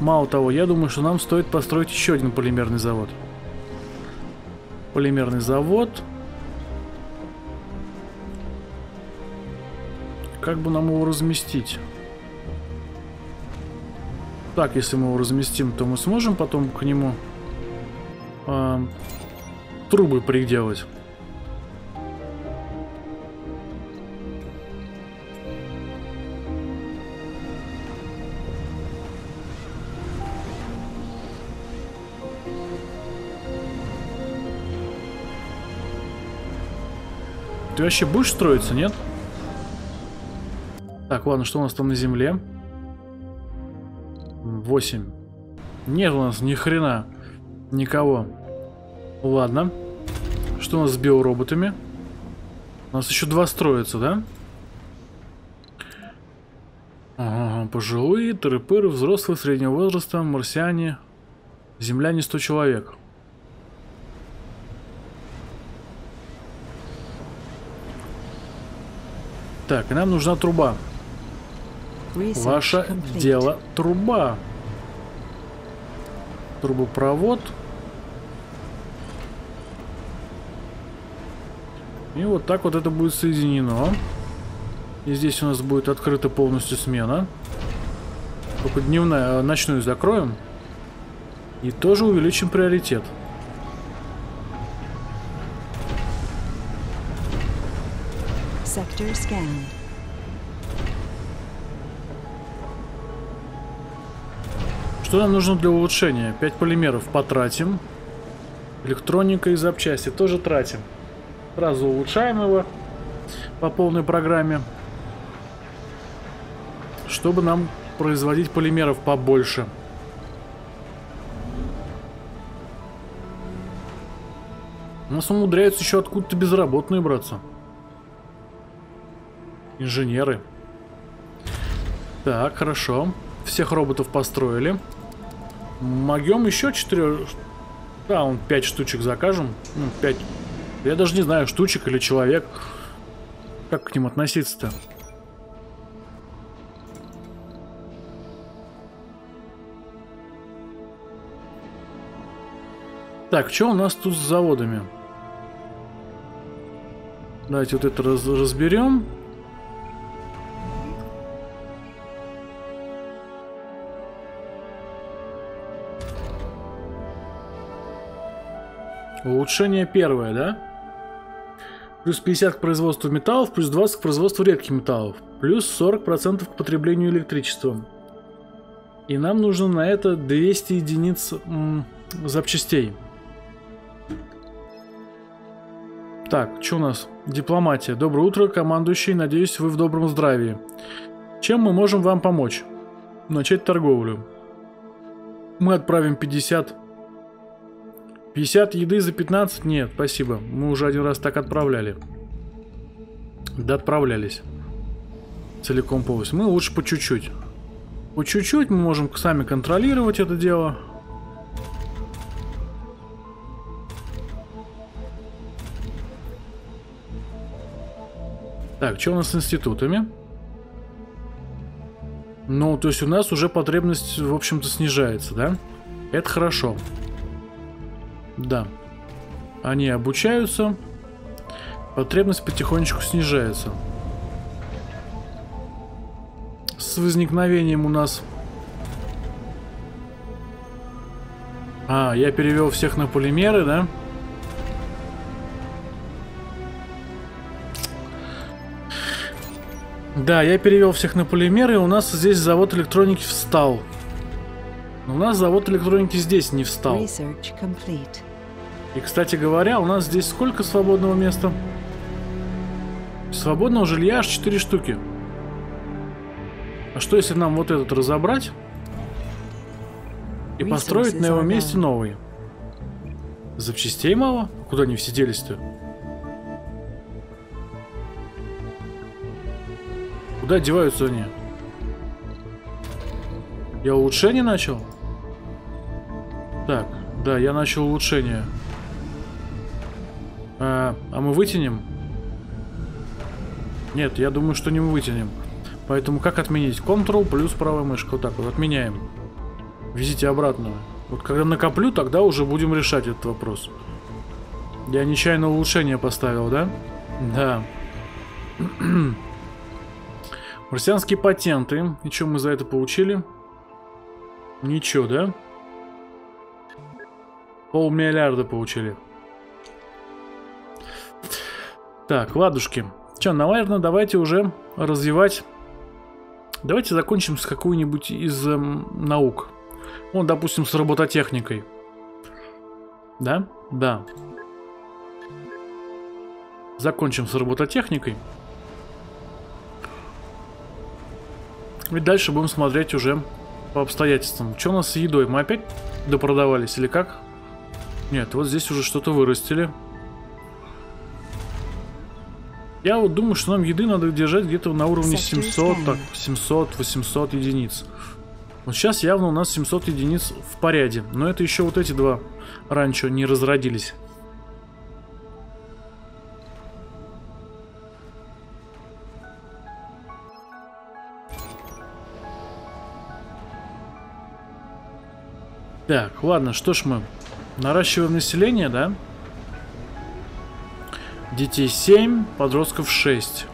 Мало того, я думаю, что нам стоит построить еще один полимерный завод. Полимерный завод. Как бы нам его разместить? Так, если мы его разместим, то мы сможем потом к нему э, трубы приделать. Ты вообще будешь строиться, нет? Так, ладно, что у нас там на земле? 8. Нет у нас ни хрена. Никого. Ладно. Что у нас с биороботами? У нас еще два строятся, да? Ага, пожилые, тыры-пыры, взрослые, среднего возраста, марсиане, земляне 100 человек. Так, и нам нужна труба. Ваше дело труба. Трубопровод. И вот так вот это будет соединено. И здесь у нас будет открыта полностью смена. Только дневная, а ночную закроем. И тоже увеличим приоритет. Sector scanned. Что нам нужно для улучшения? 5 полимеров потратим. Электроника и запчасти тоже тратим. Сразу улучшаем его по полной программе. Чтобы нам производить полимеров побольше. У нас умудряются еще откуда-то безработные браться. Инженеры. Так, хорошо. Всех роботов построили. Могем еще 4... Да, он 5 штучек закажем. Ну, 5... Я даже не знаю, штучек или человек. Как к ним относиться-то? Так, что у нас тут с заводами? Давайте вот это раз разберем. Улучшение первое, да? Плюс 50 к производству металлов, плюс 20 к производству редких металлов. Плюс 40% к потреблению электричества. И нам нужно на это 200 единиц запчастей. Так, что у нас? Дипломатия. Доброе утро, командующий. Надеюсь, вы в добром здравии. Чем мы можем вам помочь? Начать торговлю. Мы отправим 50 50 еды за 15? Нет, спасибо. Мы уже один раз так отправляли. Да отправлялись. Целиком полностью. Мы лучше по чуть-чуть. По чуть-чуть мы можем сами контролировать это дело. Так, что у нас с институтами? Ну, то есть у нас уже потребность, в общем-то, снижается, да? Это хорошо. Да. Они обучаются. Потребность потихонечку снижается. С возникновением у нас... А, я перевел всех на полимеры, да? Да. Я перевел всех на полимеры, и у нас здесь завод электроники встал. Но у нас завод электроники здесь не встал. И, кстати говоря, у нас здесь сколько свободного места? Свободного жилья аж 4 штуки. А что если нам вот этот разобрать? И построить на его месте новый? Запчастей мало? Куда они все делись-то? Куда деваются они? Я улучшение начал? Так, да, я начал улучшение. А, а мы вытянем? Нет, я думаю, что не мы вытянем. Поэтому как отменить? Ctrl плюс правая мышка. Вот так вот, отменяем. Везите обратно. Вот когда накоплю, тогда уже будем решать этот вопрос. Я нечаянно улучшение поставил, да? Да. *clears throat* Марсианские патенты. И что мы за это получили? Ничего, да? Полмиллиарда получили. Так, ладушки. Че, наверное, давайте уже развивать... Давайте закончим с какой-нибудь из эм, наук. Ну, допустим, с робототехникой. Да? Да. Закончим с робототехникой. И дальше будем смотреть уже по обстоятельствам. Что у нас с едой? Мы опять допродавались или как? Нет, вот здесь уже что-то вырастили. Я вот думаю, что нам еды надо держать где-то на уровне 700, так, 700-800 единиц. Вот сейчас явно у нас 700 единиц в порядке. Но это еще вот эти два раньше не разродились. Так, ладно, что ж мы наращиваем население, да? Детей 7, подростков 6.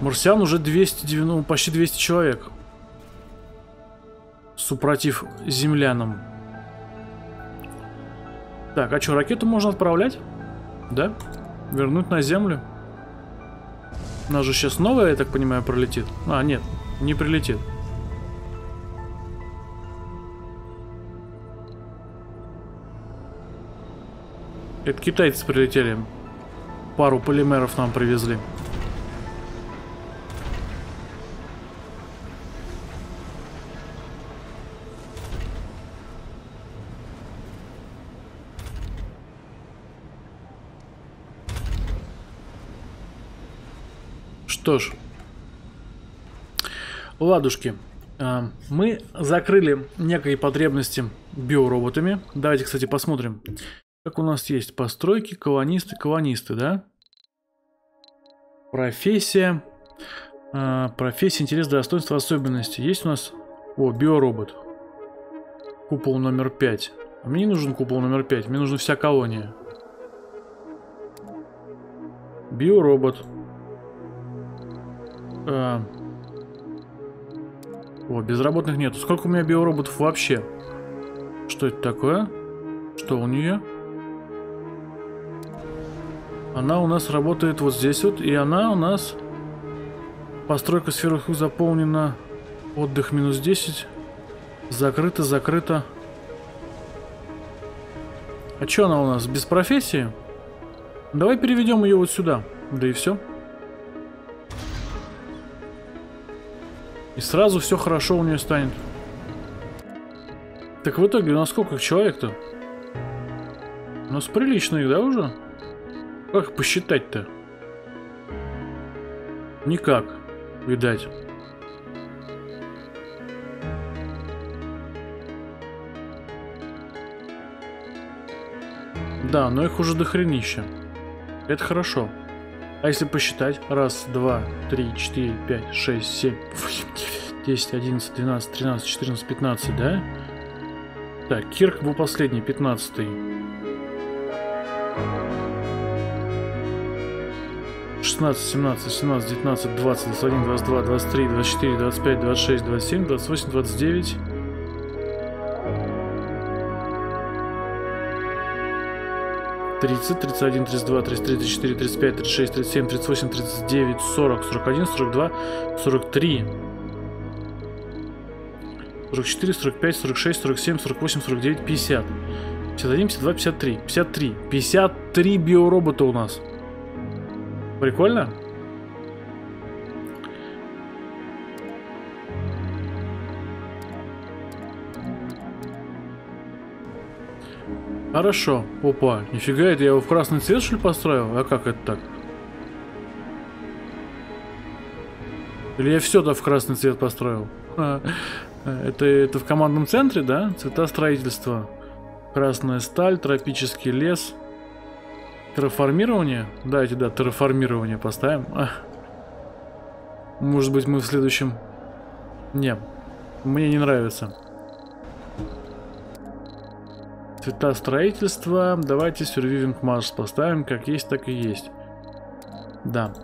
Марсиан уже 290, ну, почти 200 человек. Супротив землянам. Так, а что, ракету можно отправлять? Да? Вернуть на Землю? У нас же сейчас новая, я так понимаю, пролетит. А, нет, не прилетит. Это китайцы прилетели. Пару полимеров нам привезли. Что ж, ладушки, а, мы закрыли некие потребности биороботами. Давайте, кстати, посмотрим, как у нас есть постройки, колонисты, колонисты, да? Профессия. А, профессия, интерес, достоинство, особенности. Есть у нас... О, биоробот. Купол номер 5. А мне не нужен купол номер 5, мне нужна вся колония. Биоробот. А... О, безработных нету. Сколько у меня биороботов вообще? Что это такое? Что у нее? Она у нас работает вот здесь вот, и она у нас... Постройка сверху заполнена. Отдых минус 10. Закрыто, закрыто. А что она у нас? Без профессии? Давай переведем ее вот сюда. Да и все. И сразу все хорошо у нее станет. Так в итоге у нас сколько человек-то? У нас прилично да, уже? как посчитать-то? Никак, видать. Да, но их уже дохренища. Это хорошо. А если посчитать? Раз, два, три, четыре, пять, шесть, семь, восемь, девять, десять, одиннадцать, двенадцать, тринадцать, четырнадцать, пятнадцать, да? Так, Кирк был последний, пятнадцатый. 16, 17, 17, 19, 20, 21, 22, 23, 24, 25, 26, 27, 28, 29. Тридцать, тридцать один, тридцать два, тридцать три, тридцать четыре, тридцать пять, тридцать шесть, тридцать семь, тридцать восемь, тридцать девять, сорок, сорок один, сорок два, сорок три, сорок четыре, сорок пять, сорок шесть, сорок семь, сорок восемь, сорок девять, пятьдесят, пятьдесят один, пятьдесят два, пятьдесят три, пятьдесят три, пятьдесят три биоробота у нас. Прикольно? Хорошо. Опа, нифига, это я его в красный цвет, что ли, построил? А как это так? Или я все-то в красный цвет построил? *laughs* А, это, это в командном центре, да? Цвета строительства. Красная сталь, тропический лес. Терраформирование? Давайте, да, терраформирование поставим. А. Может быть, мы в следующем... Не, мне не нравится. Цвета строительства. Давайте Surviving Mars поставим, как есть, так и есть. Да.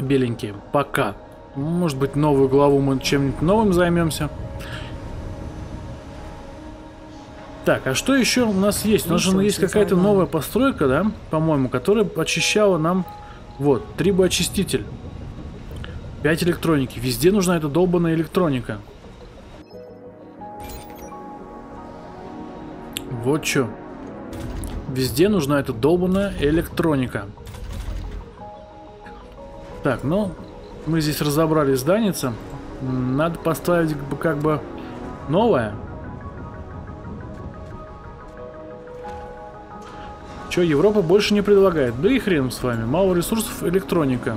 Беленькие. Пока. Может быть, новую главу мы чем-нибудь новым займемся. Так, а что еще у нас есть? У нас же есть какая-то новая постройка, да, по-моему, которая очищала нам... Вот, трибоочиститель. 5 электроники. Везде нужна эта долбанная электроника. Вот что. Везде нужна эта долбанная электроника. Так, ну, мы здесь разобрали зданица. Надо поставить как бы новое. Че, Европа больше не предлагает? Да и хрен с вами. Мало ресурсов, электроника.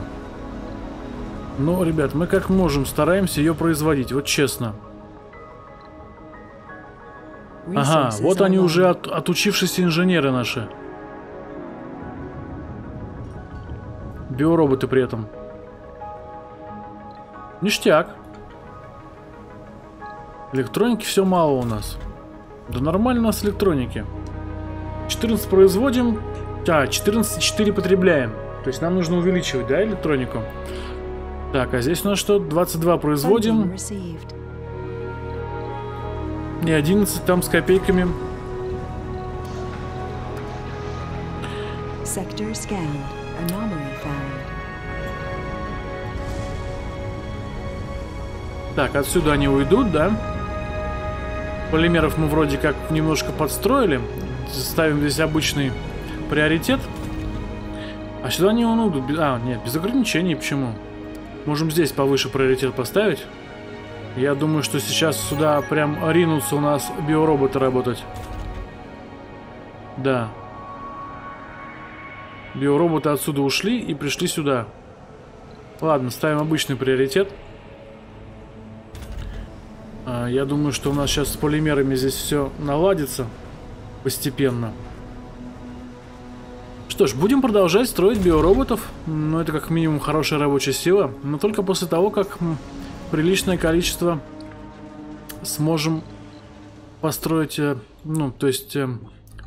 Но, ребят, мы как можем стараемся ее производить, вот честно. Ага, вот они уже от, отучившиеся инженеры наши. Биороботы при этом. Ништяк. Электроники все мало у нас. Да нормально у нас электроники. 14 производим, а, 14,4 потребляем. То есть нам нужно увеличивать, да, электронику? Так, а здесь у нас что? 22 производим. И 11 там с копейками. Sector scanned. Anomaly found. Так, отсюда они уйдут, да? Полимеров мы вроде как немножко подстроили ставим здесь обычный приоритет. А сюда не он идут. А, нет, без ограничений. Почему? Можем здесь повыше приоритет поставить. Я думаю, что сейчас сюда прям ринутся у нас биороботы работать. Да. Биороботы отсюда ушли и пришли сюда. Ладно, ставим обычный приоритет. А, я думаю, что у нас сейчас с полимерами здесь все наладится постепенно. Что ж, будем продолжать строить биороботов. Ну, это как минимум хорошая рабочая сила. Но только после того, как приличное количество сможем построить, э, ну, то есть э,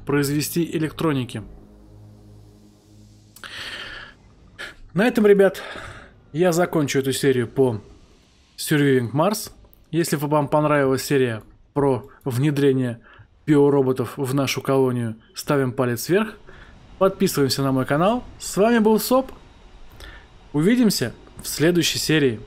произвести электроники. На этом, ребят, я закончу эту серию по Surviving Mars. Если вам понравилась серия про внедрение биороботов в нашу колонию, ставим палец вверх, подписываемся на мой канал. С вами был СОП. Увидимся в следующей серии.